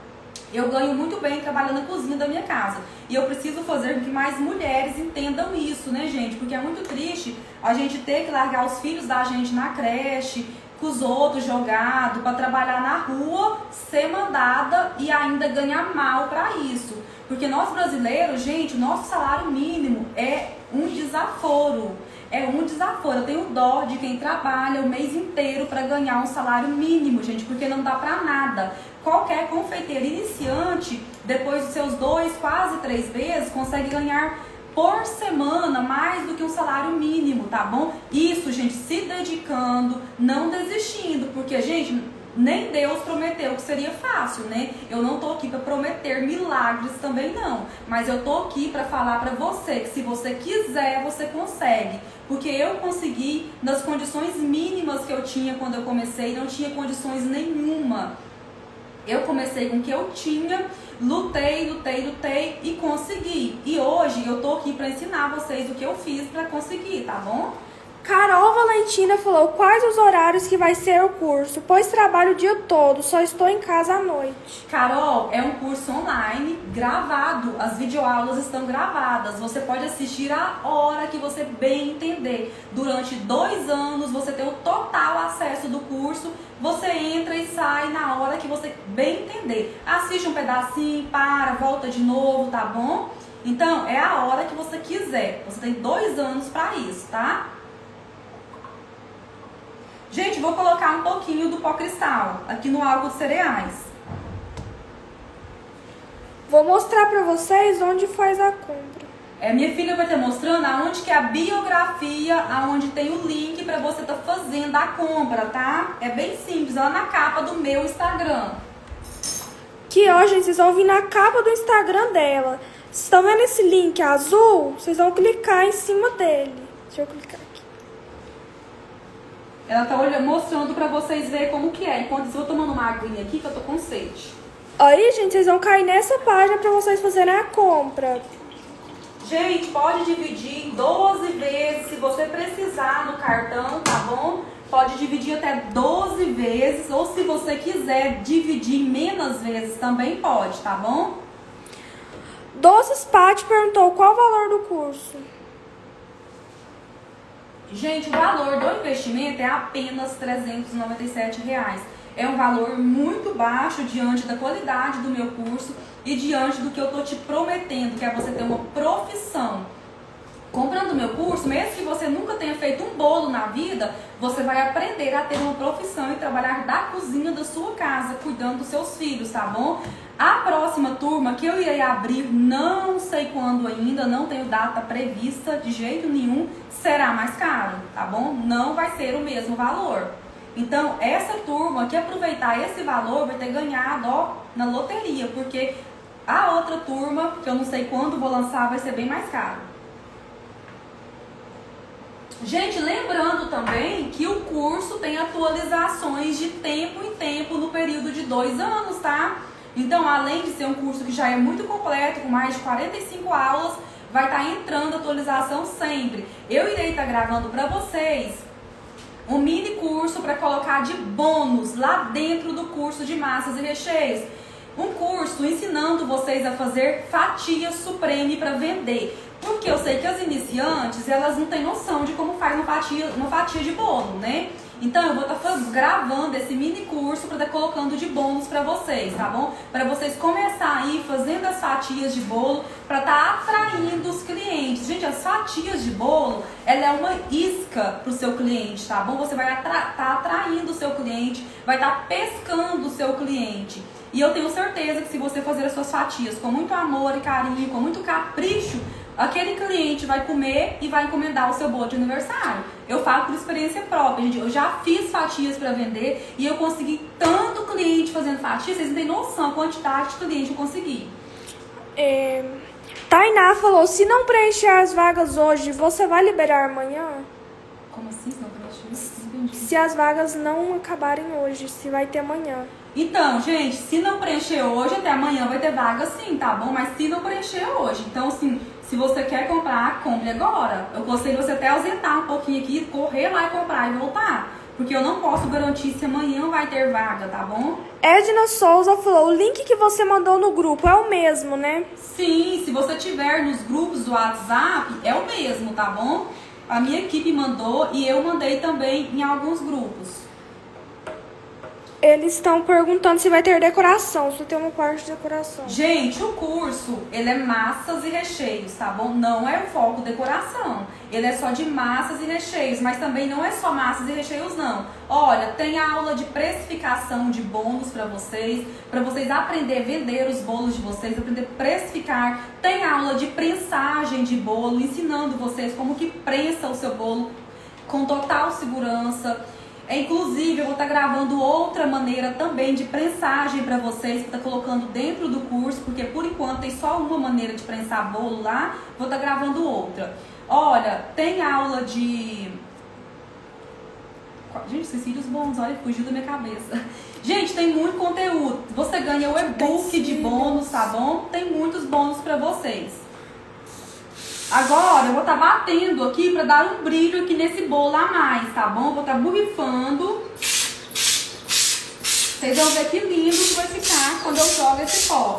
eu ganho muito bem trabalhando na cozinha da minha casa. E eu preciso fazer que mais mulheres entendam isso, né, gente? Porque é muito triste a gente ter que largar os filhos da gente na creche, com os outros jogados, para trabalhar na rua, ser mandada e ainda ganhar mal para isso. Porque nós brasileiros, gente, o nosso salário mínimo é um desaforo é um desaforo. Eu tenho dó de quem trabalha o mês inteiro para ganhar um salário mínimo, gente, porque não dá para nada. Qualquer confeiteiro iniciante, depois dos seus dois, quase três meses, consegue ganhar por semana mais do que um salário mínimo, tá bom? Isso, gente, se dedicando, não desistindo, porque, gente, nem Deus prometeu que seria fácil, né? Eu não tô aqui para prometer milagres também não, mas eu tô aqui para falar para você que se você quiser, você consegue. Porque eu consegui nas condições mínimas que eu tinha quando eu comecei, não tinha condições nenhuma. Eu comecei com o que eu tinha, lutei, lutei, lutei e consegui. E hoje eu tô aqui para ensinar vocês o que eu fiz para conseguir, tá bom? Carol Valentina falou quais os horários que vai ser o curso, pois trabalho o dia todo, só estou em casa à noite. Carol, é um curso online gravado, as videoaulas estão gravadas, você pode assistir a hora que você bem entender. Durante dois anos você tem o total acesso do curso, você entra e sai na hora que você bem entender. Assiste um pedacinho, para, volta de novo, tá bom? Então, é a hora que você quiser. Você tem dois anos para isso, tá? Gente, vou colocar um pouquinho do pó cristal aqui no álcool de cereais. Vou mostrar para vocês onde faz a compra. É, minha filha vai estar mostrando aonde que é a biografia, aonde tem o link para você estar tá fazendo a compra, tá? É bem simples, lá na capa do meu Instagram. Que ó, gente, vocês vão vir na capa do Instagram dela. Vocês estão vendo esse link azul? Vocês vão clicar em cima dele. Deixa eu clicar. Ela tá olhando, mostrando pra vocês verem como que é. Enquanto eu vou tomando uma aguinha aqui, que eu tô com sede. Aí, gente, vocês vão cair nessa página pra vocês fazerem a compra. Gente, pode dividir em 12 vezes, se você precisar no cartão, tá bom? Pode dividir até 12 vezes, ou se você quiser dividir menos vezes, também pode, tá bom? Doces Pati perguntou qual o valor do curso. Gente, o valor do investimento é apenas 397 reais. É um valor muito baixo diante da qualidade do meu curso e diante do que eu estou te prometendo, que é você ter uma profissão. Comprando meu curso, mesmo que você nunca tenha feito um bolo na vida, você vai aprender a ter uma profissão e trabalhar da cozinha da sua casa, cuidando dos seus filhos, tá bom? A próxima turma que eu irei abrir, não sei quando ainda, não tenho data prevista de jeito nenhum, será mais caro, tá bom? Não vai ser o mesmo valor. Então, essa turma que aproveitar esse valor vai ter ganhado ó, na loteria, porque a outra turma, que eu não sei quando vou lançar, vai ser bem mais caro. Gente, lembrando também que o curso tem atualizações de tempo em tempo no período de dois anos, tá? Então, além de ser um curso que já é muito completo, com mais de 45 aulas, vai estar tá entrando atualização sempre. Eu irei estar tá gravando para vocês um mini curso para colocar de bônus lá dentro do curso de massas e recheios. Um curso ensinando vocês a fazer fatias supreme para vender. Porque eu sei que as iniciantes, elas não têm noção de como faz uma fatia, uma fatia de bolo, né? Então eu vou estar tá gravando esse mini curso para estar tá colocando de bônus para vocês, tá bom? Para vocês começar aí fazendo as fatias de bolo para estar tá atraindo os clientes. Gente, as fatias de bolo, ela é uma isca para o seu cliente, tá bom? Você vai estar tá atraindo o seu cliente, vai estar tá pescando o seu cliente. E eu tenho certeza que se você fazer as suas fatias com muito amor e carinho, com muito capricho, aquele cliente vai comer e vai encomendar o seu bolo de aniversário. Eu falo por experiência própria, gente. Eu já fiz fatias para vender e eu consegui tanto cliente fazendo fatias, vocês não têm noção a quantidade de cliente eu consegui. É, Tainá falou: se não preencher as vagas hoje, você vai liberar amanhã? Como assim, se não preencher? Se as vagas não acabarem hoje, se vai ter amanhã. Então, gente, se não preencher hoje, até amanhã vai ter vaga sim, tá bom? Mas se não preencher hoje. Então, assim, se você quer comprar, compre agora. Eu gostei de você até ausentar um pouquinho aqui, correr lá e comprar e voltar. Porque eu não posso garantir se amanhã vai ter vaga, tá bom? Edna Souza falou: o link que você mandou no grupo é o mesmo, né? Sim, se você tiver nos grupos do WhatsApp, é o mesmo, tá bom? A minha equipe mandou e eu mandei também em alguns grupos. Eles estão perguntando se vai ter decoração, se tem uma parte de decoração. Gente, o curso, ele é massas e recheios, tá bom? Não é o foco decoração. Ele é só de massas e recheios, mas também não é só massas e recheios não. Olha, tem aula de precificação de bônus para vocês, para vocês aprender a vender os bolos de vocês, aprender a precificar. Tem aula de prensagem de bolo, ensinando vocês como que prensa o seu bolo com total segurança. É, inclusive, eu vou estar gravando outra maneira também de prensagem para vocês, que está colocando dentro do curso, porque por enquanto tem só uma maneira de prensar bolo lá, vou estar gravando outra. Olha, tem aula de. Gente, esses bons, olha, fugiu da minha cabeça. Gente, tem muito conteúdo. Você ganha o e-book de bônus, tá bom? Tem muitos bônus para vocês. Agora eu vou estar tá batendo aqui para dar um brilho aqui nesse bolo a mais, tá bom? Vou estar tá borrifando. Vocês vão ver que lindo que vai ficar quando eu jogo esse pó.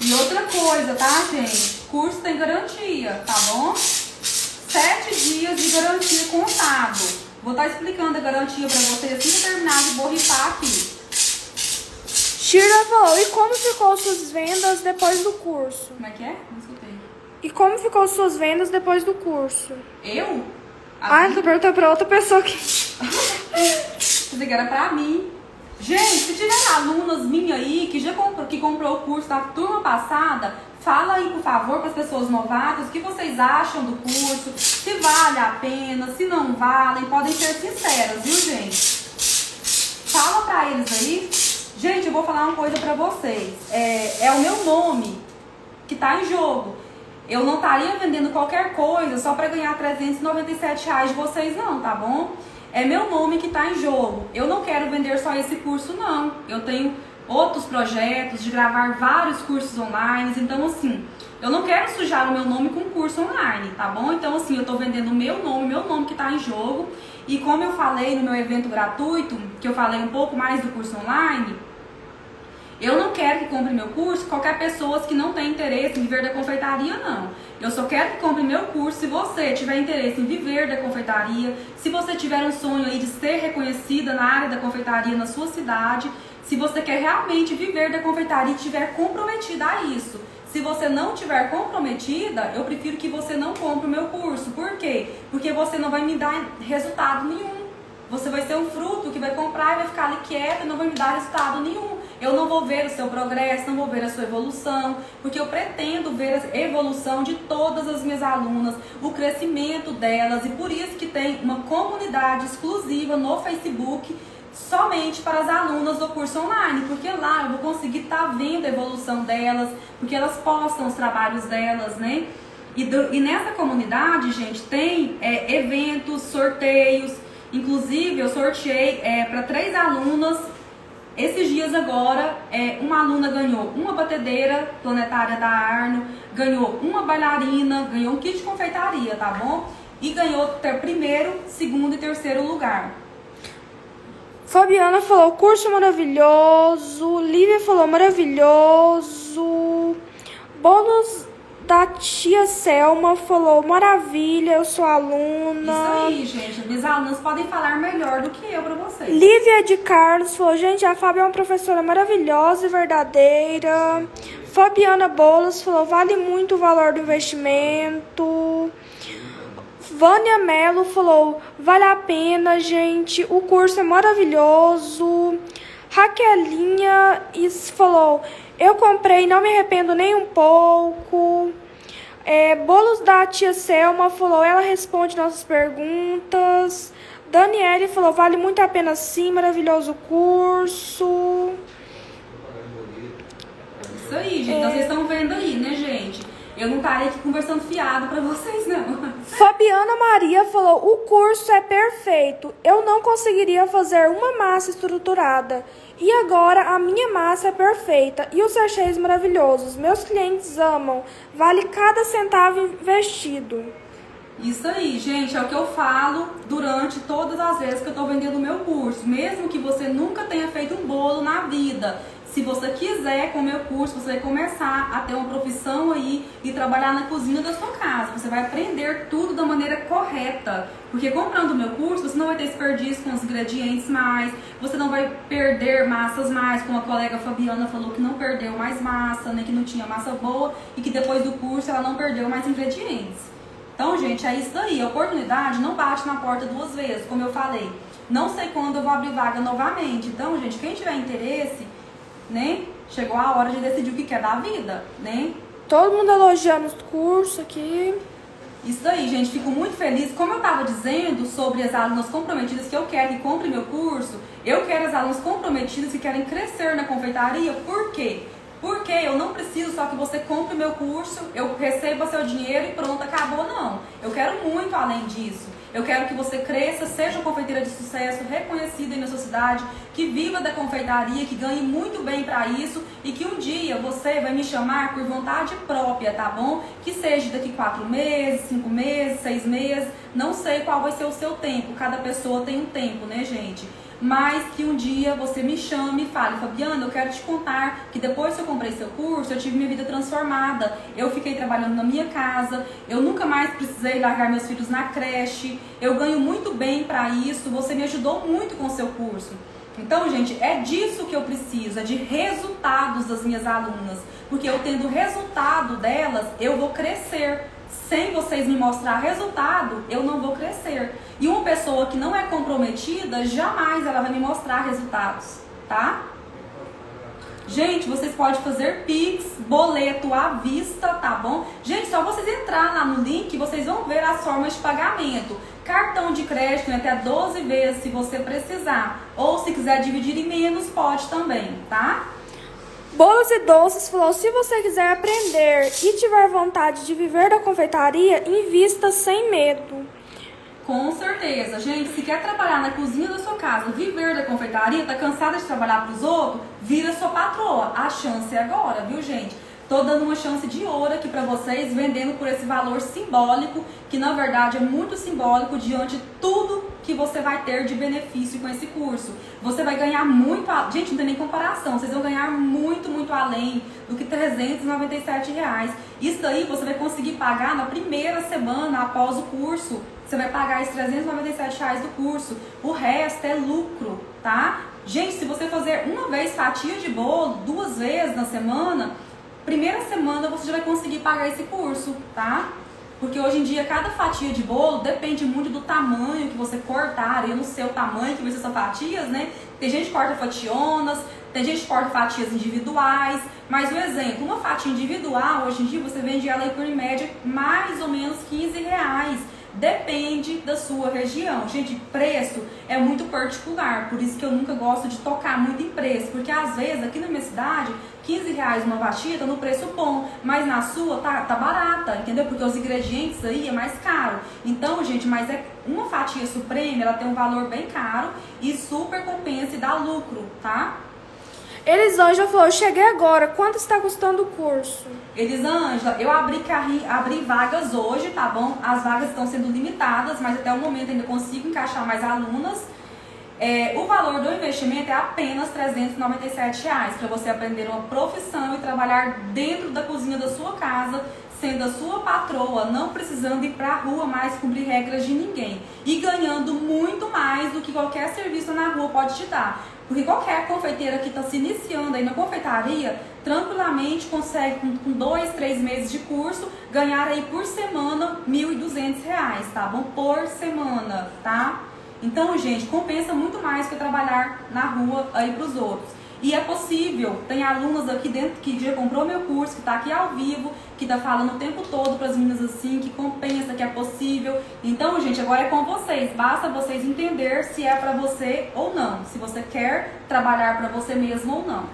E outra coisa, tá, gente? Curso tem garantia, tá bom? Sete dias de garantia contado. Vou estar tá explicando a garantia para vocês assim que terminar de borrifar aqui. Shira falou, e como ficou suas vendas depois do curso? Como é que é? Não escutei. E como ficou suas vendas depois do curso? Eu? A ah, tô perguntando pra outra pessoa que... Pensei que era pra mim. Gente, se tiver alunas minhas aí que já comprou, que comprou o curso da turma passada, Fala aí, por favor, para as pessoas novatas o que vocês acham do curso, se vale a pena, se não valem, podem ser sinceras, viu, gente? Fala para eles aí. Gente, eu vou falar uma coisa para vocês. É, é o meu nome que está em jogo. Eu não estaria vendendo qualquer coisa só para ganhar 397 reais de vocês, não, tá bom? É meu nome que está em jogo. Eu não quero vender só esse curso, não. Eu tenho outros projetos, de gravar vários cursos online. Então, assim, eu não quero sujar o meu nome com curso online, tá bom? Então, assim, eu tô vendendo o meu nome, meu nome que tá em jogo. E como eu falei no meu evento gratuito, que eu falei um pouco mais do curso online, eu não quero que compre meu curso qualquer pessoa que não tem interesse em viver da confeitaria, não. Eu só quero que compre meu curso se você tiver interesse em viver da confeitaria, se você tiver um sonho aí de ser reconhecida na área da confeitaria na sua cidade, se você quer realmente viver da confeitaria e estiver comprometida a isso. Se você não estiver comprometida, eu prefiro que você não compre o meu curso. Por quê? Porque você não vai me dar resultado nenhum. Você vai ser um fruto que vai comprar e vai ficar ali quieto e não vai me dar resultado nenhum. eu não vou ver o seu progresso, não vou ver a sua evolução, porque eu pretendo ver a evolução de todas as minhas alunas, o crescimento delas, e por isso que tem uma comunidade exclusiva no Facebook somente para as alunas do curso online, porque lá eu vou conseguir estar tá vendo a evolução delas, porque elas postam os trabalhos delas, né? E, do, e nessa comunidade, gente, tem é, eventos, sorteios. Inclusive, eu sorteei é, para três alunas esses dias agora. É, uma aluna ganhou uma batedeira planetária da Arno, ganhou uma bailarina, ganhou um kit de confeitaria, tá bom? E ganhou ter primeiro, segundo e terceiro lugar. Fabiana falou curso maravilhoso. Lívia falou maravilhoso. Bônus da tia Selma falou maravilha, eu sou aluna. Isso aí, gente. Minhas alunas podem falar melhor do que eu para vocês. Lívia de Carlos falou, gente, a Fábio é uma professora maravilhosa e verdadeira. Fabiana Bolos falou, vale muito o valor do investimento. Vânia Mello falou: vale a pena, gente. O curso é maravilhoso. Raquelinha falou: eu comprei, não me arrependo nem um pouco. É, Bolos da tia Selma falou: ela responde nossas perguntas. Daniele falou: vale muito a pena sim, maravilhoso curso. Isso aí, gente. É... Então vocês estão vendo aí, né, gente? Eu não estarei aqui conversando fiado para vocês, não. Fabiana Maria falou: o curso é perfeito. Eu não conseguiria fazer uma massa estruturada. E agora a minha massa é perfeita e os sachês maravilhosos. Meus clientes amam. Vale cada centavo investido. Isso aí, gente, é o que eu falo durante todas as vezes que eu estou vendendo o meu curso. Mesmo que você nunca tenha feito um bolo na vida, se você quiser com o meu curso, você vai começar a ter uma profissão aí e trabalhar na cozinha da sua casa. Você vai aprender tudo da maneira correta. Porque comprando o meu curso, você não vai ter desperdício com os ingredientes mais, você não vai perder massas mais, como a colega Fabiana falou que não perdeu mais massa, né, que não tinha massa boa e que depois do curso ela não perdeu mais ingredientes. Então, gente, é isso daí. A oportunidade não bate na porta duas vezes, como eu falei. Não sei quando eu vou abrir vaga novamente. Então, gente, quem tiver interesse, né? Chegou a hora de decidir o que quer da vida, né? Todo mundo elogiando os cursos aqui. Isso aí, gente, fico muito feliz. Como eu estava dizendo sobre as alunas comprometidas que eu quero que compre meu curso, eu quero as alunas comprometidas que querem crescer na confeitaria. Por quê? Porque eu não preciso só que você compre meu curso, eu receba seu dinheiro e pronto, acabou, não. Eu quero muito além disso. Eu quero que você cresça, seja uma confeiteira de sucesso, reconhecida na sua cidade, que viva da confeitaria, que ganhe muito bem para isso e que um dia você vai me chamar por vontade própria, tá bom? Que seja daqui quatro meses, cinco meses, seis meses, não sei qual vai ser o seu tempo. Cada pessoa tem um tempo, né, gente? Mas que um dia você me chame e fale, Fabiana, eu quero te contar que depois que eu comprei seu curso, eu tive minha vida transformada. Eu fiquei trabalhando na minha casa, eu nunca mais precisei largar meus filhos na creche, eu ganho muito bem para isso, você me ajudou muito com o seu curso. Então, gente, é disso que eu preciso, é de resultados das minhas alunas. Porque eu tendo resultado delas, eu vou crescer sem vocês me mostrar resultado, eu não vou crescer. E uma pessoa que não é comprometida, jamais ela vai me mostrar resultados, tá? Gente, vocês podem fazer Pix, boleto à vista, tá bom? Gente, só vocês entrar lá no link, vocês vão ver as formas de pagamento. Cartão de crédito em até 12 vezes se você precisar. Ou se quiser dividir em menos, pode também, tá? Bolos e Doces falou: se você quiser aprender e tiver vontade de viver da confeitaria, invista sem medo. Com certeza, gente. Se quer trabalhar na cozinha da sua casa, viver da confeitaria, tá cansada de trabalhar para os outros, vira sua patroa. A chance é agora, viu, gente? Tô dando uma chance de ouro aqui para vocês, vendendo por esse valor simbólico, que na verdade é muito simbólico diante de tudo que você vai ter de benefício com esse curso. Você vai ganhar muito, a... gente, não tem nem comparação, vocês vão ganhar muito, muito além do que 397 reais. Isso aí você vai conseguir pagar na primeira semana após o curso. Você vai pagar esses 397 reais do curso. O resto é lucro, tá? Gente, se você fazer uma vez fatia de bolo, duas vezes na semana, primeira semana você já vai conseguir pagar esse curso, tá? Porque hoje em dia cada fatia de bolo depende muito do tamanho que você cortar, e no seu tamanho que vai ser essas fatias, né? Tem gente que corta fationas, Tem gente que corta fatias individuais, mas o exemplo, uma fatia individual, hoje em dia você vende ela aí por em média mais ou menos 15 reais. Depende da sua região. Gente, preço é muito particular, por isso que eu nunca gosto de tocar muito em preço, porque às vezes aqui na minha cidade, 15 reais uma tá no preço bom, mas na sua tá, tá barata, entendeu? Porque os ingredientes aí é mais caro. Então, gente, mas é uma fatia suprema, ela tem um valor bem caro e super compensa e dá lucro, tá? Elisângela falou, cheguei agora, quanto está custando o curso? Elisângela, eu abri, carri, abri vagas hoje, tá bom? As vagas estão sendo limitadas, mas até o momento ainda consigo encaixar mais alunas. É, o valor do investimento é apenas 397 reais para você aprender uma profissão e trabalhar dentro da cozinha da sua casa, sendo a sua patroa, não precisando ir para a rua mais cumprir regras de ninguém e ganhando muito mais do que qualquer serviço na rua pode te dar. Porque qualquer confeiteira que está se iniciando aí na confeitaria, tranquilamente consegue, com, com dois, três meses de curso, ganhar aí por semana R$ 1.200, tá bom? Por semana, tá? Então, gente, compensa muito mais que trabalhar na rua aí para os outros. E é possível, tem alunas aqui dentro que já comprou meu curso, que está aqui ao vivo, que está falando o tempo todo para as meninas assim, que compensa, que é possível. Então, gente, agora é com vocês. Basta vocês entender se é para você ou não. Se você quer trabalhar para você mesmo ou não.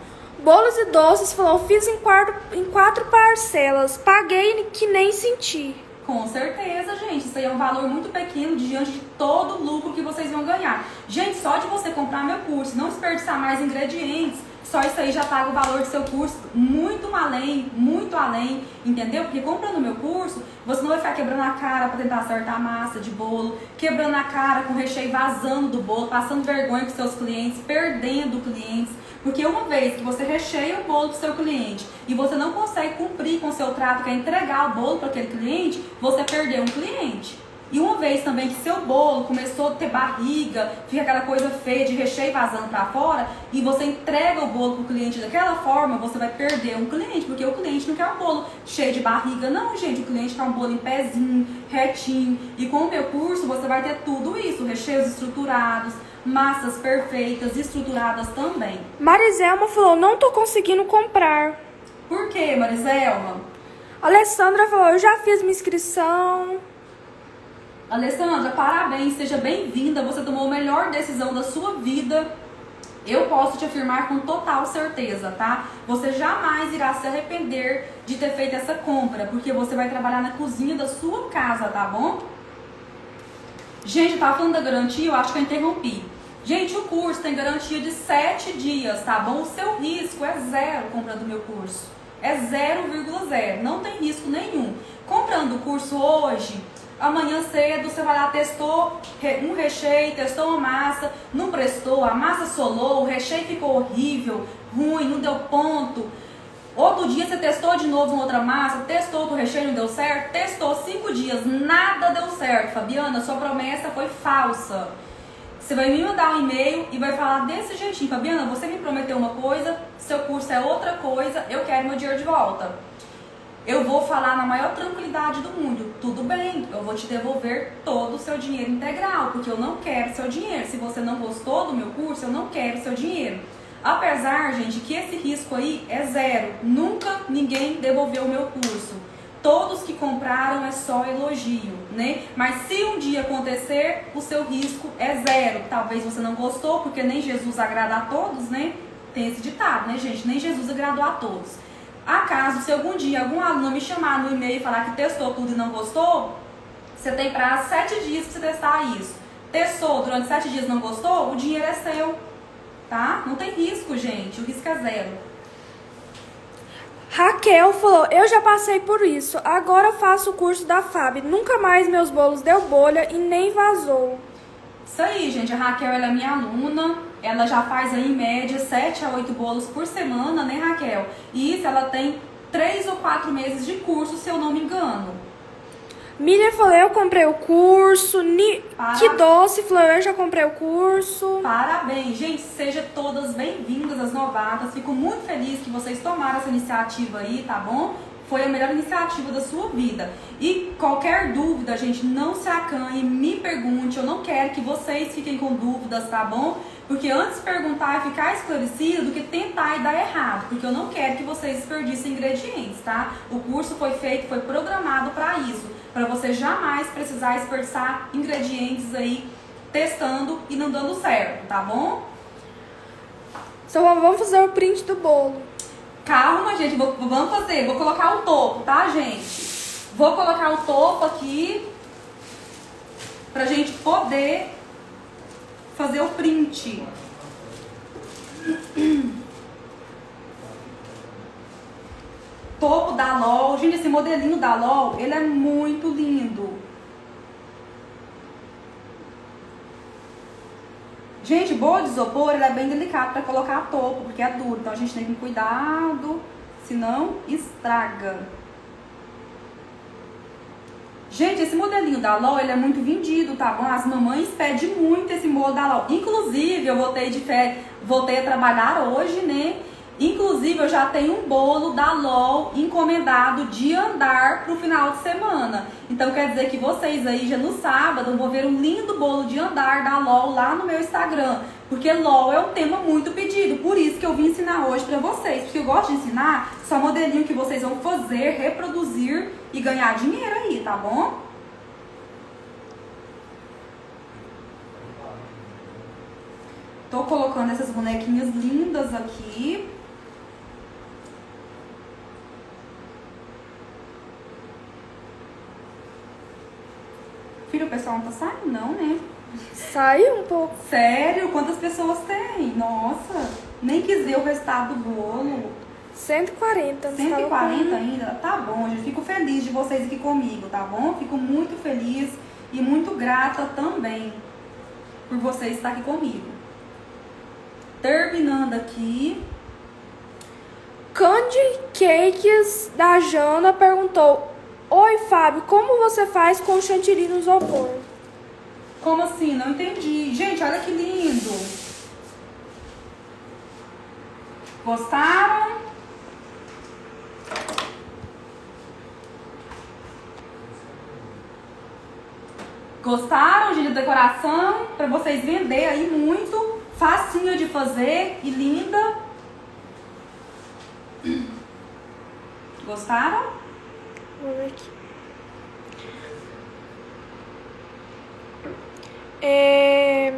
Bolos e doces falou, fiz em quatro, em quatro parcelas, paguei que nem senti. Com certeza, gente. Isso aí é um valor muito pequeno diante de todo o lucro que vocês vão ganhar. Gente, só de você comprar meu curso, não desperdiçar mais ingredientes, só isso aí já paga o valor do seu curso muito além, muito além, entendeu? Porque comprando meu curso, você não vai ficar quebrando a cara para tentar acertar a massa de bolo, quebrando a cara com o recheio vazando do bolo, passando vergonha com seus clientes, perdendo clientes. Porque uma vez que você recheia o bolo do seu cliente e você não consegue cumprir com o seu trato, que é entregar o bolo para aquele cliente, você perdeu um cliente. E uma vez também que seu bolo começou a ter barriga, fica aquela coisa feia de recheio vazando para fora, e você entrega o bolo para o cliente daquela forma, você vai perder um cliente, porque o cliente não quer um bolo cheio de barriga, não, gente. O cliente quer um bolo em pezinho, retinho. E com o meu curso você vai ter tudo isso: recheios estruturados, massas perfeitas, estruturadas também. Mariselma falou: não tô conseguindo comprar. Por que, Mariselma? Alessandra falou: eu já fiz minha inscrição. Alessandra, parabéns, seja bem-vinda. Você tomou a melhor decisão da sua vida. Eu posso te afirmar com total certeza, tá? Você jamais irá se arrepender de ter feito essa compra, porque você vai trabalhar na cozinha da sua casa, tá bom? Gente, tá falando da garantia, eu acho que eu interrompi. Gente, o curso tem garantia de 7 dias, tá bom? O seu risco é zero comprando meu curso. É 0,0, não tem risco nenhum. Comprando o curso hoje, amanhã cedo você vai lá, testou um recheio, testou uma massa, não prestou, a massa solou, o recheio ficou horrível, ruim, não deu ponto. Outro dia você testou de novo uma outra massa, testou o recheio, não deu certo, testou cinco dias, nada deu certo. Fabiana, sua promessa foi falsa. Você vai me mandar um e-mail e vai falar desse jeitinho, Fabiana, você me prometeu uma coisa, seu curso é outra coisa, eu quero meu dinheiro de volta. Eu vou falar na maior tranquilidade do mundo, tudo bem, eu vou te devolver todo o seu dinheiro integral, porque eu não quero seu dinheiro. Se você não gostou do meu curso, eu não quero seu dinheiro. Apesar, gente, que esse risco aí é zero. Nunca ninguém devolveu o meu curso. Todos que compraram é só elogio, né? Mas se um dia acontecer, o seu risco é zero. Talvez você não gostou, porque nem Jesus agrada a todos, né? Tem esse ditado, né, gente? Nem Jesus agradou a todos. Acaso, se algum dia algum aluno me chamar no e-mail e falar que testou tudo e não gostou, você tem prazo sete dias para você testar isso. Testou durante sete dias e não gostou, o dinheiro é seu tá? Não tem risco, gente. O risco é zero. Raquel falou: Eu já passei por isso. Agora faço o curso da FAB. Nunca mais meus bolos deu bolha e nem vazou. Isso aí, gente. A Raquel ela é minha aluna. Ela já faz aí em média 7 a 8 bolos por semana, né, Raquel? E isso ela tem 3 ou 4 meses de curso, se eu não me engano. Miriam falou, eu comprei o curso. Ni... Que doce, falou, eu já comprei o curso. Parabéns, gente. Sejam todas bem-vindas as novatas. Fico muito feliz que vocês tomaram essa iniciativa aí, tá bom? Foi a melhor iniciativa da sua vida. E qualquer dúvida, gente, não se acanhe, me pergunte. Eu não quero que vocês fiquem com dúvidas, tá bom? Porque antes perguntar e ficar esclarecido do que tentar e dar errado. Porque eu não quero que vocês desperdicem ingredientes, tá? O curso foi feito, foi programado para isso. Para você jamais precisar desperdiçar ingredientes aí testando e não dando certo, tá bom? Então vamos fazer o print do bolo. Calma, gente, vou, vamos fazer. Vou colocar o topo, tá, gente? Vou colocar o topo aqui pra gente poder fazer o print. Topo da LOL. Gente, esse modelinho da LOL, ele é muito lindo. Gente, boa de isopor, ele é bem delicado para colocar topo, porque é duro. Então a gente tem que ter cuidado, senão estraga. Gente, esse modelinho da LOL, ele é muito vendido, tá bom? As mamães pedem muito esse modelo da LOL. Inclusive, eu voltei de férias, voltei a trabalhar hoje, né? Inclusive, eu já tenho um bolo da LOL encomendado de andar pro final de semana. Então, quer dizer que vocês aí, já no sábado, vão ver um lindo bolo de andar da LOL lá no meu Instagram. Porque LOL é um tema muito pedido. Por isso que eu vim ensinar hoje pra vocês. Porque eu gosto de ensinar só modelinho que vocês vão fazer, reproduzir e ganhar dinheiro aí, tá bom? Tô colocando essas bonequinhas lindas aqui. Filho, o pessoal não tá saindo não, né? Sai um pouco. Sério? Quantas pessoas tem? Nossa, nem quis ver o resultado do bolo. 140. 140 ainda? Tá bom, gente. Fico feliz de vocês aqui comigo, tá bom? Fico muito feliz e muito grata também por vocês estar aqui comigo. Terminando aqui. Candy Cakes da Jana perguntou: Oi, Fábio, como você faz com chantilly no isopor? Como assim? Não entendi. Gente, olha que lindo. Gostaram? Gostaram, gente, decoração? Para vocês vender aí muito. Facinho de fazer e linda. Gostaram? Vou ver aqui. É...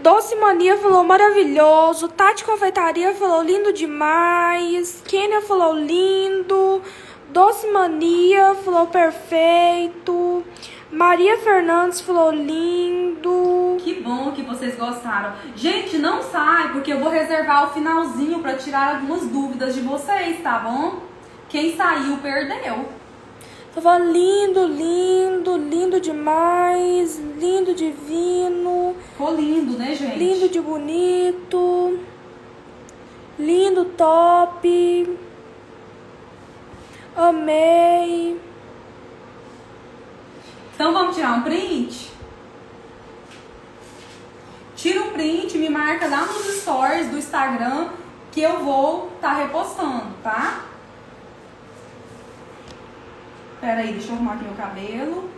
Doce Mania falou maravilhoso. Tati Confeitaria falou lindo demais. Kenia falou lindo. Doce Mania falou perfeito. Maria Fernandes falou lindo. Que bom que vocês gostaram. Gente, não sai, porque eu vou reservar o finalzinho para tirar algumas dúvidas de vocês, tá bom? Quem saiu, perdeu. Tava lindo, lindo, lindo demais, lindo divino. Ficou lindo, né, gente? Lindo de bonito. Lindo top. Amei. Então vamos tirar um print? Tira um print, me marca lá nos stories do Instagram que eu vou estar tá repostando, tá? Pera aí, deixa eu arrumar aqui meu cabelo.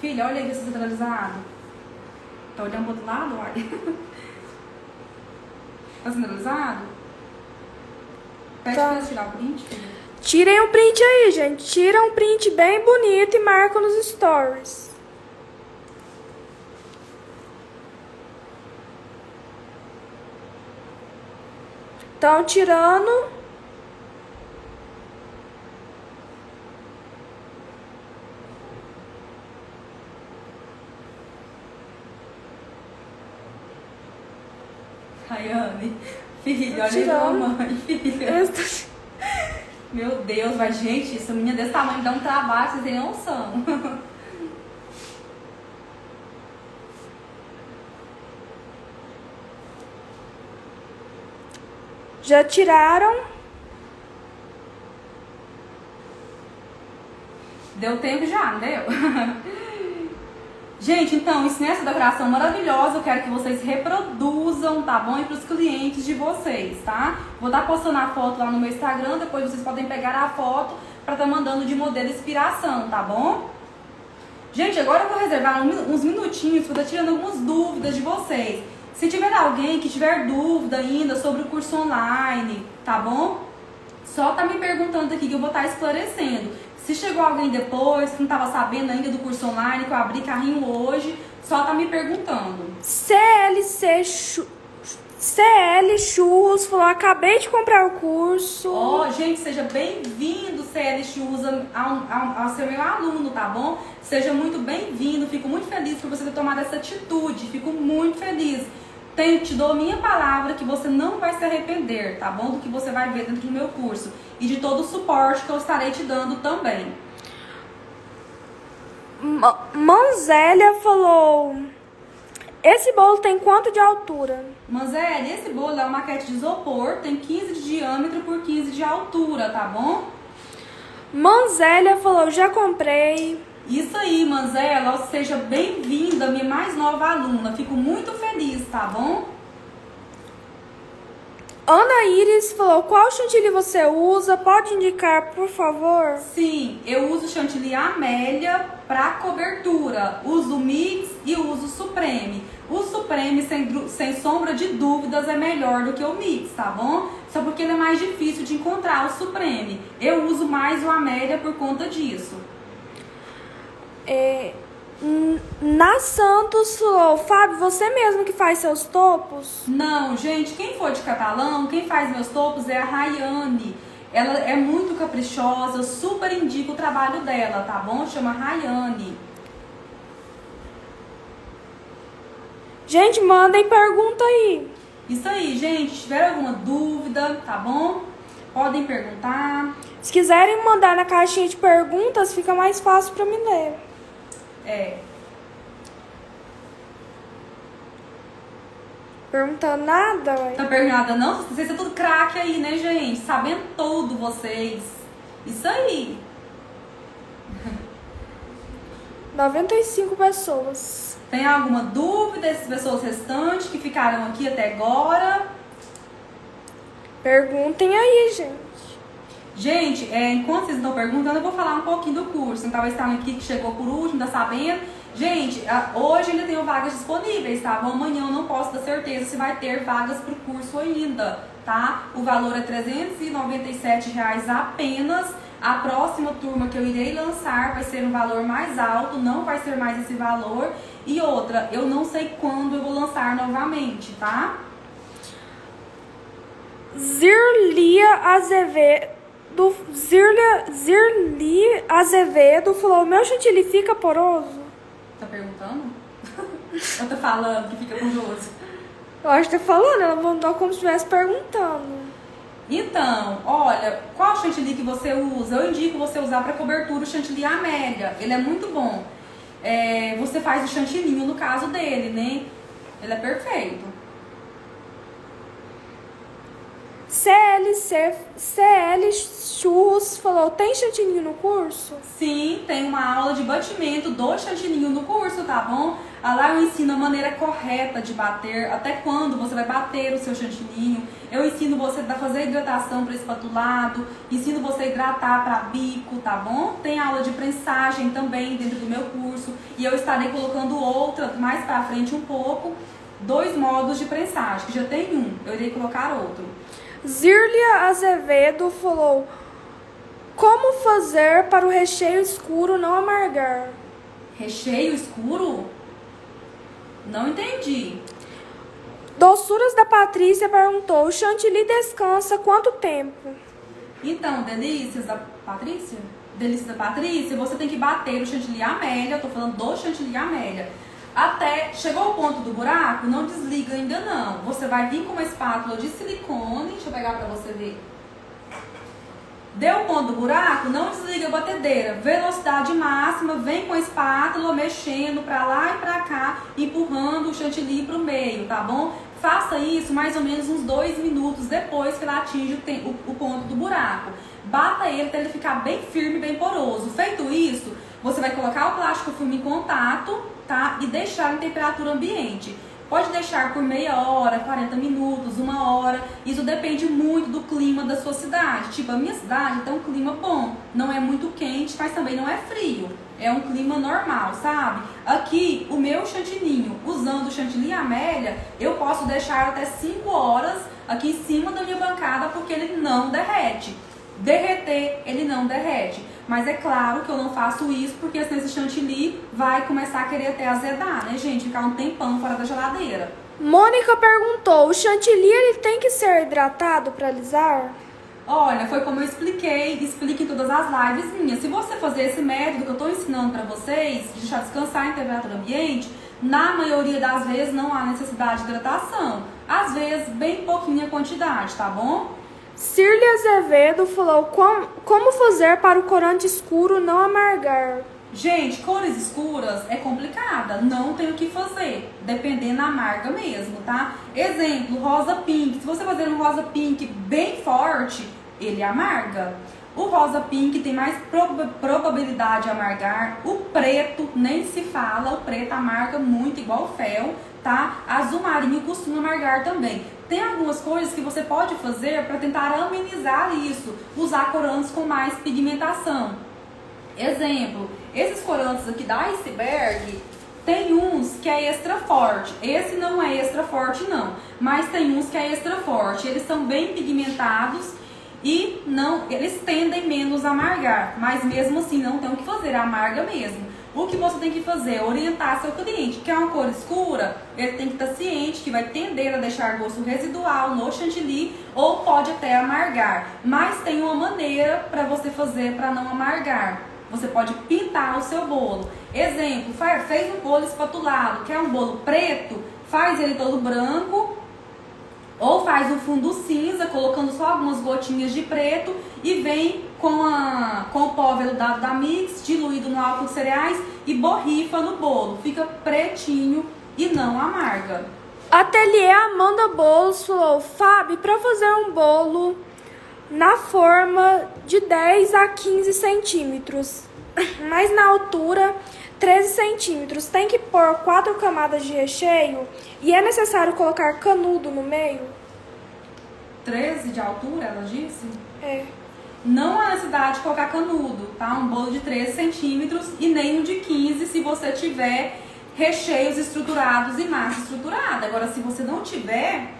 Filha, olha aí esse centralizado. Tá olhando pro outro lado? Olha. Tá centralizado? Pede tá. pra tirar o print, filha. Tirem um print aí, gente. Tira um print bem bonito e marca nos stories. Estão tirando. Rayane, filho, olha a mãe, filha. Meu Deus, mas gente, essa menina desse tamanho dá um trabalho, vocês têm noção. Já tiraram? Deu tempo já, não deu? Gente, então, isso nessa decoração maravilhosa, eu quero que vocês reproduzam, tá bom? E para os clientes de vocês, tá? Vou estar tá postando a foto lá no meu Instagram, depois vocês podem pegar a foto para estar tá mandando de modelo inspiração, tá bom? Gente, agora eu vou reservar uns minutinhos para estar tirando algumas dúvidas de vocês. Se tiver alguém que tiver dúvida ainda sobre o curso online, tá bom? Só tá me perguntando aqui que eu vou estar esclarecendo. Se chegou alguém depois, que não estava sabendo ainda do curso online, que eu abri carrinho hoje, só tá me perguntando. CLC CL Churros falou: acabei de comprar o curso. Ó, oh, gente, seja bem-vindo, CL Churros, ao, ao, ao ser meu aluno, tá bom? Seja muito bem-vindo. Fico muito feliz por você ter tomado essa atitude. Fico muito feliz. Tenho, te dou minha palavra que você não vai se arrepender, tá bom? Do que você vai ver dentro do meu curso. E de todo o suporte que eu estarei te dando também. Manzélia falou: Esse bolo tem quanto de altura? Manzélia, esse bolo é uma maquete de isopor, tem 15 de diâmetro por 15 de altura, tá bom? Manzélia falou: Já comprei. Isso aí, Manzela, seja bem-vinda, minha mais nova aluna. Fico muito feliz, tá bom? Ana Iris falou: qual chantilly você usa? Pode indicar, por favor? Sim, eu uso chantilly Amélia para cobertura. Uso Mix e uso Supreme. O Supreme, sem, sem sombra de dúvidas, é melhor do que o Mix, tá bom? Só porque ele é mais difícil de encontrar o Supreme. Eu uso mais o Amélia por conta disso. É, na Santos falou, Fábio, você mesmo que faz seus topos? Não, gente, quem for de catalão, quem faz meus topos é a Rayane. Ela é muito caprichosa, super indico o trabalho dela, tá bom? Chama Rayane. Gente, mandem pergunta aí. Isso aí, gente. Se tiver alguma dúvida, tá bom? Podem perguntar. Se quiserem mandar na caixinha de perguntas, fica mais fácil para me ler. É. Perguntando nada, ué. Tá perguntando nada não? Vocês são tudo craque aí, né, gente? Sabendo tudo vocês. Isso aí. 95 pessoas. Tem alguma dúvida dessas pessoas restantes que ficaram aqui até agora? Perguntem aí, gente. Gente, é, enquanto vocês estão perguntando, eu vou falar um pouquinho do curso. Talvez está aqui que chegou por último, tá sabendo? Gente, hoje ainda tenho vagas disponíveis, tá? Amanhã eu não posso dar certeza se vai ter vagas para o curso ainda, tá? O valor é R$ reais apenas. A próxima turma que eu irei lançar vai ser um valor mais alto, não vai ser mais esse valor. E outra, eu não sei quando eu vou lançar novamente, tá? Zirlia Azevedo do Zirli Azevedo falou: Meu chantilly fica poroso? Tá perguntando? Ou tá falando que fica poroso? Eu acho que tá falando, ela mandou como se estivesse perguntando. Então, olha, qual chantilly que você usa? Eu indico você usar para cobertura o chantilly Amélia. Ele é muito bom. É, você faz o chantilly no caso dele, né? Ele é perfeito. CLC, CL Churros falou, tem chantininho no curso? Sim, tem uma aula de batimento do chantininho no curso, tá bom? Lá eu ensino a maneira correta de bater, até quando você vai bater o seu chantininho. Eu ensino você a fazer hidratação para espatulado, ensino você a hidratar para bico, tá bom? Tem aula de prensagem também dentro do meu curso e eu estarei colocando outra mais para frente um pouco, dois modos de prensagem, que já tem um, eu irei colocar outro. Zirlia Azevedo falou: Como fazer para o recheio escuro não amargar? Recheio escuro? Não entendi. Doçuras da Patrícia perguntou: Chantilly descansa quanto tempo? Então, delícias da Patrícia? Delícias da Patrícia, você tem que bater o chantilly Amélia. Eu tô falando do chantilly Amélia até chegou o ponto do buraco, não desliga ainda não. Você vai vir com uma espátula de silicone, deixa eu pegar para você ver. Deu o ponto do buraco, não desliga a batedeira. Velocidade máxima, vem com a espátula mexendo para lá e para cá, empurrando o chantilly para o meio, tá bom? Faça isso mais ou menos uns dois minutos depois que ela atinge o, o, o ponto do buraco. Bata ele até ele ficar bem firme, bem poroso. Feito isso, você vai colocar o plástico filme em contato tá? E deixar em temperatura ambiente. Pode deixar por meia hora, 40 minutos, uma hora. Isso depende muito do clima da sua cidade. Tipo, a minha cidade tem um clima bom. Não é muito quente, mas também não é frio. É um clima normal, sabe? Aqui, o meu chantininho, usando o chantilly Amélia, eu posso deixar até 5 horas aqui em cima da minha bancada porque ele não derrete. Derreter, ele não derrete. Mas é claro que eu não faço isso porque senão esse chantilly vai começar a querer até azedar, né, gente? Ficar um tempão fora da geladeira. Mônica perguntou: o chantilly ele tem que ser hidratado para alisar? Olha, foi como eu expliquei, explico em todas as lives minhas. Se você fazer esse método que eu estou ensinando para vocês, deixar descansar em temperatura ambiente, na maioria das vezes não há necessidade de hidratação. Às vezes, bem pouquinha quantidade, tá bom? Cirle Azevedo falou como, como fazer para o corante escuro não amargar. Gente, cores escuras é complicada, não tem o que fazer, dependendo da marca mesmo, tá? Exemplo, rosa pink. Se você fazer um rosa pink bem forte, ele amarga. O rosa pink tem mais prob probabilidade de amargar. O preto nem se fala, o preto amarga muito igual fel, tá? Azul marinho costuma amargar também. Tem algumas coisas que você pode fazer para tentar amenizar isso, usar corantes com mais pigmentação. Exemplo, esses corantes aqui da Iceberg, tem uns que é extra forte. Esse não é extra forte não, mas tem uns que é extra forte. Eles são bem pigmentados e não, eles tendem menos a amargar, mas mesmo assim não tem o que fazer, amarga mesmo. O que você tem que fazer é orientar seu cliente. Quer uma cor escura? Ele tem que estar ciente que vai tender a deixar gosto residual no chantilly ou pode até amargar. Mas tem uma maneira para você fazer para não amargar. Você pode pintar o seu bolo. Exemplo, fez um bolo espatulado, quer um bolo preto, faz ele todo branco, ou faz o fundo cinza, colocando só algumas gotinhas de preto e vem com, a, com o pó veludado da Mix, diluído no álcool de cereais e borrifa no bolo. Fica pretinho e não amarga. Ateliê Amanda Bolos falou, Fábio, para fazer um bolo na forma de 10 a 15 centímetros, mas na altura 13 centímetros. Tem que pôr quatro camadas de recheio e é necessário colocar canudo no meio? 13 de altura, ela disse? É. Não há necessidade de colocar canudo, tá? Um bolo de 13 centímetros e nem um de 15 se você tiver recheios estruturados e massa estruturada. Agora, se você não tiver,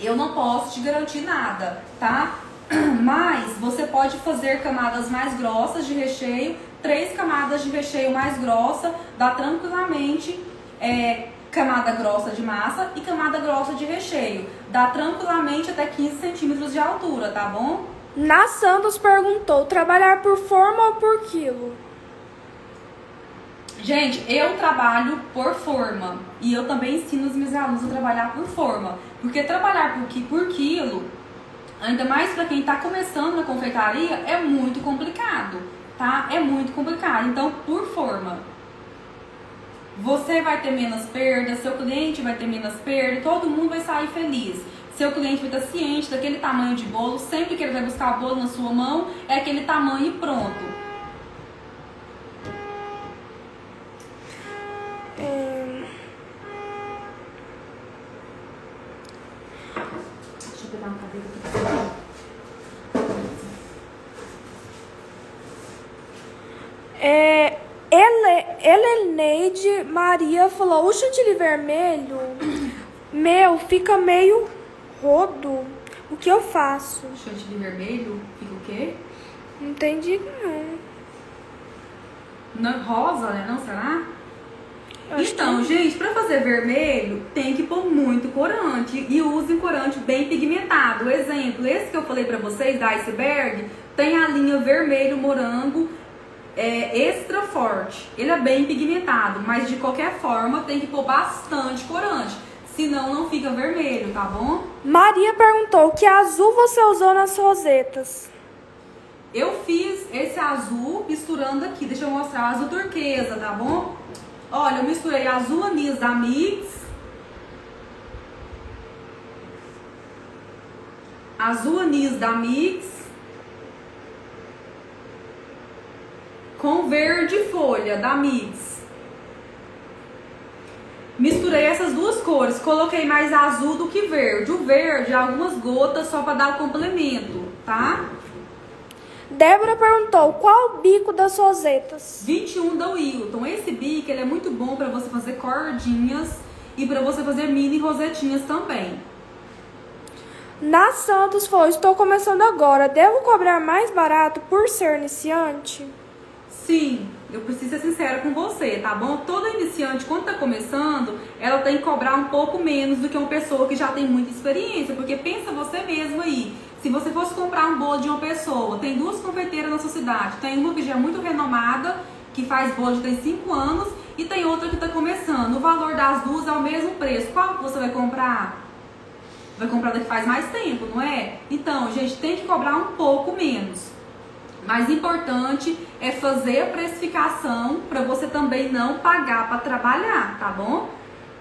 eu não posso te garantir nada, tá? Mas você pode fazer camadas mais grossas de recheio, três camadas de recheio mais grossa, dá tranquilamente é, camada grossa de massa e camada grossa de recheio. Dá tranquilamente até 15 centímetros de altura, tá bom? Na Santos perguntou, trabalhar por forma ou por quilo? Gente, eu trabalho por forma e eu também ensino os meus alunos a trabalhar por forma, porque trabalhar por, por quilo, ainda mais para quem está começando na confeitaria, é muito complicado, tá? É muito complicado. Então, por forma, você vai ter menos perda, seu cliente vai ter menos perda, todo mundo vai sair feliz. Seu cliente vai estar ciente daquele tamanho de bolo, sempre que ele vai buscar o bolo na sua mão, é aquele tamanho e pronto. É... Deixa eu pegar uma cadeira aqui. É, Ele, Heleneide Maria falou: o chantilly vermelho, meu, fica meio rodo. O que eu faço? Chantilly vermelho, fica o quê? Não entendi, não. Não, rosa, né? Não, será? Então, gente, pra fazer vermelho, tem que pôr muito corante. E use corante bem pigmentado. Exemplo, esse que eu falei pra vocês, da Iceberg, tem a linha vermelho morango é, extra forte. Ele é bem pigmentado, mas de qualquer forma tem que pôr bastante corante. Senão não fica vermelho, tá bom? Maria perguntou: que azul você usou nas rosetas? Eu fiz esse azul misturando aqui. Deixa eu mostrar. Azul turquesa, tá bom? Olha, eu misturei azul anis da Mix. Azul anis da Mix. Com verde folha da Mix. Misturei essas duas cores, coloquei mais azul do que verde. O verde, algumas gotas só para dar o complemento, tá? Débora perguntou qual o bico das rosetas? 21 da Wilton. Esse bico ele é muito bom para você fazer cordinhas e para você fazer mini rosetinhas também. Na Santos falou, estou começando agora, devo cobrar mais barato por ser iniciante? Sim, eu preciso ser sincera com você, tá bom? Toda iniciante, quando tá começando, ela tem que cobrar um pouco menos do que uma pessoa que já tem muita experiência, porque pensa você mesmo aí. Se você fosse comprar um bolo de uma pessoa, tem duas confeiteiras na sua cidade, tem uma que já é muito renomada, que faz bolo de tem 5 anos, e tem outra que está começando. O valor das duas é o mesmo preço. Qual que você vai comprar? vai comprar daqui faz mais tempo, não é? Então, gente, tem que cobrar um pouco menos. Mais importante é fazer a precificação para você também não pagar para trabalhar, tá bom?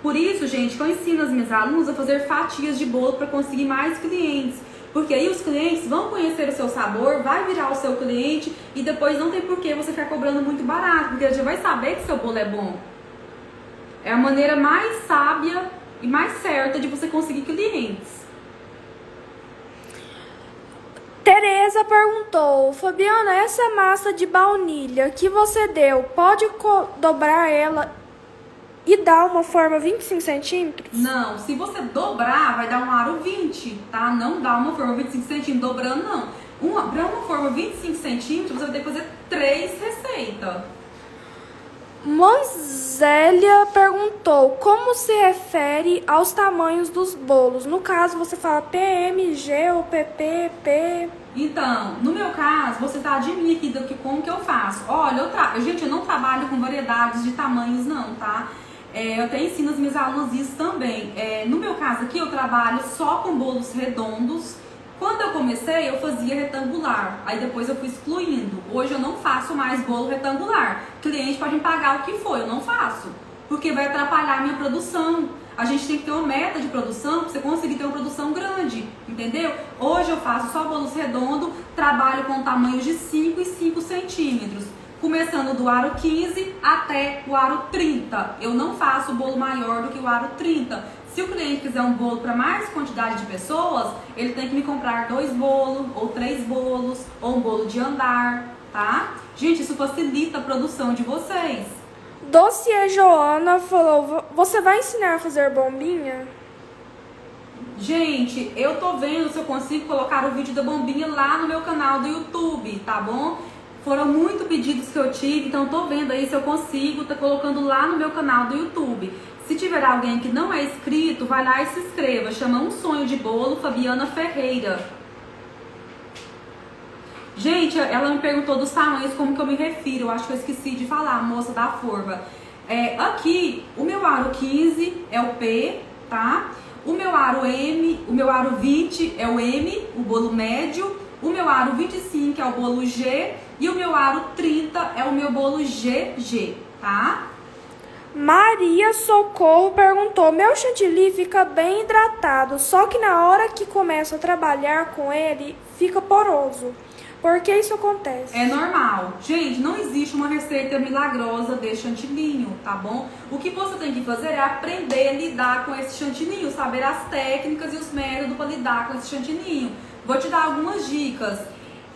Por isso, gente, eu ensino as minhas alunas a fazer fatias de bolo para conseguir mais clientes. Porque aí os clientes vão conhecer o seu sabor, vai virar o seu cliente e depois não tem por que você ficar cobrando muito barato, porque ele já vai saber que seu bolo é bom. É a maneira mais sábia e mais certa de você conseguir clientes. Tereza perguntou, Fabiana, essa massa de baunilha que você deu, pode dobrar ela e dar uma forma 25 centímetros? Não, se você dobrar, vai dar um aro 20, tá? Não dá uma forma 25 centímetros dobrando, não. Uma, pra uma forma 25 centímetros, você vai ter que fazer três receitas. Mosélia perguntou como se refere aos tamanhos dos bolos. No caso, você fala PMG ou PPP. Então, no meu caso, você está do que como que eu faço. Olha, eu tra... gente, eu não trabalho com variedades de tamanhos não, tá? É, eu até ensino as minhas alunas isso também. É, no meu caso aqui, eu trabalho só com bolos redondos quando eu comecei, eu fazia retangular, aí depois eu fui excluindo. Hoje eu não faço mais bolo retangular. Cliente pode me pagar o que for, eu não faço, porque vai atrapalhar a minha produção. A gente tem que ter uma meta de produção para você conseguir ter uma produção grande, entendeu? Hoje eu faço só bolos redondos, trabalho com tamanhos de 5 e 5 centímetros, começando do aro 15 até o aro 30. Eu não faço bolo maior do que o aro 30 se o cliente quiser um bolo para mais quantidade de pessoas, ele tem que me comprar dois bolos, ou três bolos, ou um bolo de andar, tá? Gente, isso facilita a produção de vocês. Dossiê Joana falou: Você vai ensinar a fazer bombinha? Gente, eu tô vendo se eu consigo colocar o vídeo da bombinha lá no meu canal do YouTube, tá bom? Foram muito pedidos que eu tive, então tô vendo aí se eu consigo, tá colocando lá no meu canal do YouTube. Se tiver alguém que não é inscrito, vai lá e se inscreva. Chama Um Sonho de Bolo, Fabiana Ferreira. Gente, ela me perguntou dos tamanhos, como que eu me refiro. Eu acho que eu esqueci de falar, moça da forma. É, aqui, o meu aro 15 é o P, tá? O meu aro M, o meu aro 20 é o M, o bolo médio. O meu aro 25 é o bolo G. E o meu aro 30 é o meu bolo GG, tá? Maria Socorro perguntou: Meu chantilly fica bem hidratado, só que na hora que começo a trabalhar com ele, fica poroso. Por que isso acontece? É normal. Gente, não existe uma receita milagrosa de chantilinho, tá bom? O que você tem que fazer é aprender a lidar com esse chantilinho, saber as técnicas e os métodos para lidar com esse chantilinho. Vou te dar algumas dicas.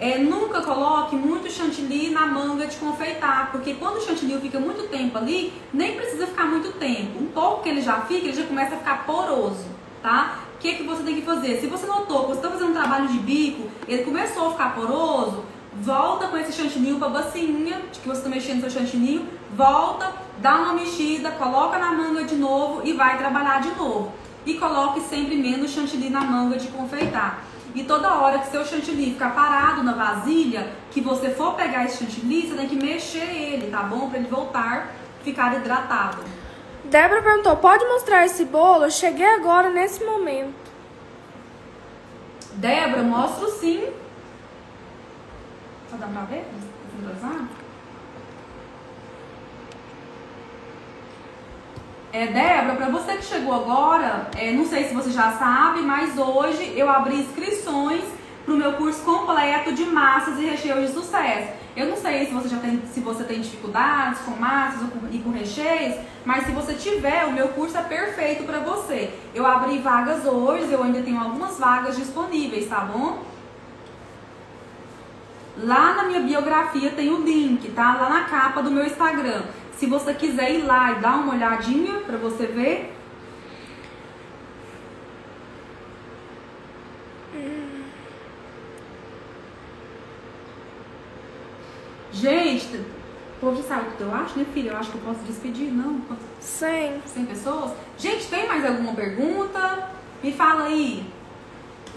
É, nunca coloque muito chantilly na manga de confeitar, porque quando o chantilly fica muito tempo ali, nem precisa ficar muito tempo. Um pouco que ele já fica, ele já começa a ficar poroso, tá? O que, que você tem que fazer? Se você notou que você está fazendo um trabalho de bico, ele começou a ficar poroso, volta com esse chantilly para a bacinha, que você está mexendo no seu chantilly, volta, dá uma mexida, coloca na manga de novo e vai trabalhar de novo. E coloque sempre menos chantilly na manga de confeitar. E toda hora que seu chantilly ficar parado na vasilha, que você for pegar esse chantilly, você tem que mexer ele, tá bom? Para ele voltar, ficar hidratado. Débora perguntou: pode mostrar esse bolo? Eu cheguei agora nesse momento. Débora, mostro sim. Só dá pra ver? Visualizar? É, Débora, para você que chegou agora, é, não sei se você já sabe, mas hoje eu abri inscrições para o meu curso completo de massas e recheios de sucesso. Eu não sei se você já tem, se você tem dificuldades com massas e com recheios, mas se você tiver, o meu curso é perfeito para você. Eu abri vagas hoje, eu ainda tenho algumas vagas disponíveis, tá bom? Lá na minha biografia tem o link, tá? Lá na capa do meu Instagram. Se você quiser ir lá e dar uma olhadinha para você ver, Gente, o povo já sabe o que eu acho, né, filha? Eu acho que eu posso despedir, não? Sim. 100 pessoas? Gente, tem mais alguma pergunta? Me fala aí.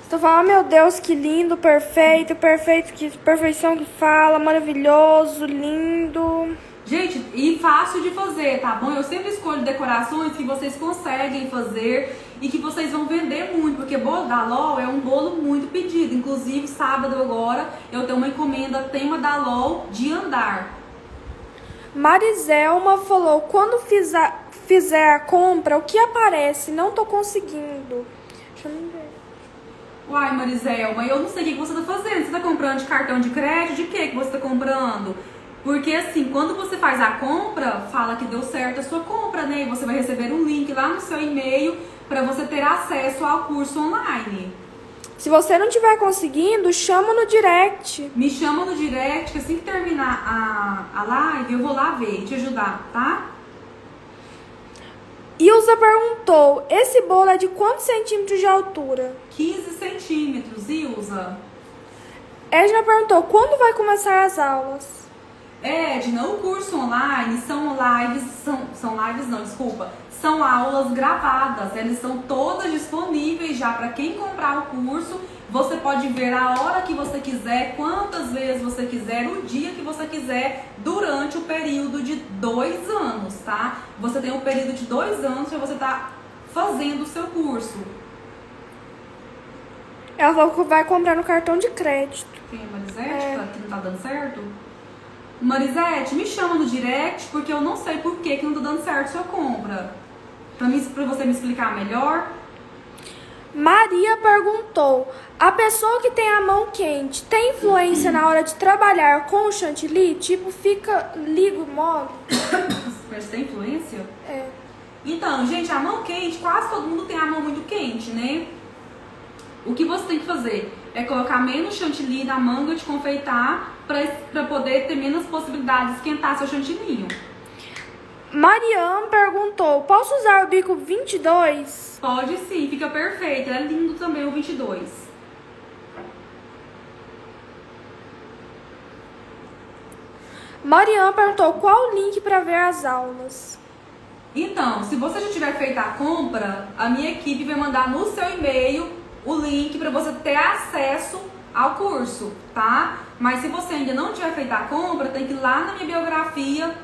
Estou falando, meu Deus, que lindo, perfeito, perfeito, que perfeição que fala, maravilhoso, lindo. Gente, e fácil de fazer, tá bom? Eu sempre escolho decorações que vocês conseguem fazer e que vocês vão vender muito, porque bolo da LOL é um bolo muito pedido. Inclusive, sábado agora eu tenho uma encomenda tema da LOL de andar. Mariselma falou: quando fizer, fizer a compra, o que aparece? Não tô conseguindo. Deixa eu ver. Uai, Mariselma, eu não sei o que você tá fazendo. Você tá comprando de cartão de crédito? De que que você tá comprando? Porque assim, quando você faz a compra, fala que deu certo a sua compra, né? E você vai receber um link lá no seu e-mail para você ter acesso ao curso online. Se você não estiver conseguindo, chama no direct. Me chama no direct, que assim que terminar a, a live, eu vou lá ver e te ajudar, tá? Ilza perguntou: esse bolo é de quantos centímetros de altura? 15 centímetros, Ilza. Edna perguntou: quando vai começar as aulas? Edna, o curso online são lives, são, são lives não, desculpa, são aulas gravadas, elas são todas disponíveis já para quem comprar o curso. Você pode ver a hora que você quiser, quantas vezes você quiser, o dia que você quiser, durante o período de dois anos, tá? Você tem um período de dois anos para você estar tá fazendo o seu curso. Ela vai comprar no cartão de crédito. Quem é Marisete? É. Que não tá dando certo? Marisete, me chama no direct porque eu não sei por que, que não tá dando certo sua compra. Pra, mim, pra você me explicar melhor. Maria perguntou: a pessoa que tem a mão quente tem influência na hora de trabalhar com o chantilly? Tipo, fica ligo mole? Mas tem influência? É. Então, gente, a mão quente, quase todo mundo tem a mão muito quente, né? O que você tem que fazer é colocar menos chantilly na manga de confeitar para poder ter menos possibilidade de esquentar seu chantininho. Mariam perguntou: posso usar o bico 22? Pode sim, fica perfeito. É lindo também o 22. Mariam perguntou qual o link para ver as aulas. Então, se você já tiver feito a compra, a minha equipe vai mandar no seu e-mail o link para você ter acesso ao curso, tá? Mas se você ainda não tiver feito a compra, tem que ir lá na minha biografia.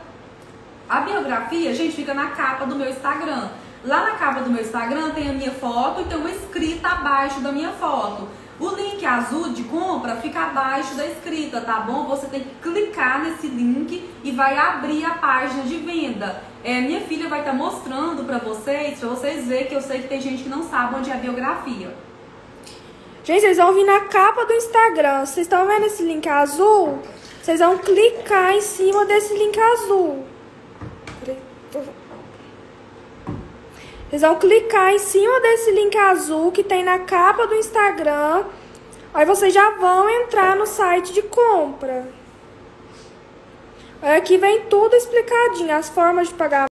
A biografia, gente, fica na capa do meu Instagram. Lá na capa do meu Instagram tem a minha foto e tem uma escrita abaixo da minha foto. O link azul de compra fica abaixo da escrita, tá bom? Você tem que clicar nesse link e vai abrir a página de venda. É, minha filha vai estar tá mostrando para vocês, para vocês verem que eu sei que tem gente que não sabe onde é a biografia. Gente, vocês vão vir na capa do Instagram. Vocês estão vendo esse link azul? Vocês vão clicar em cima desse link azul. Vocês vão clicar em cima desse link azul que tem na capa do Instagram. Aí vocês já vão entrar no site de compra. Aqui vem tudo explicadinho, as formas de pagar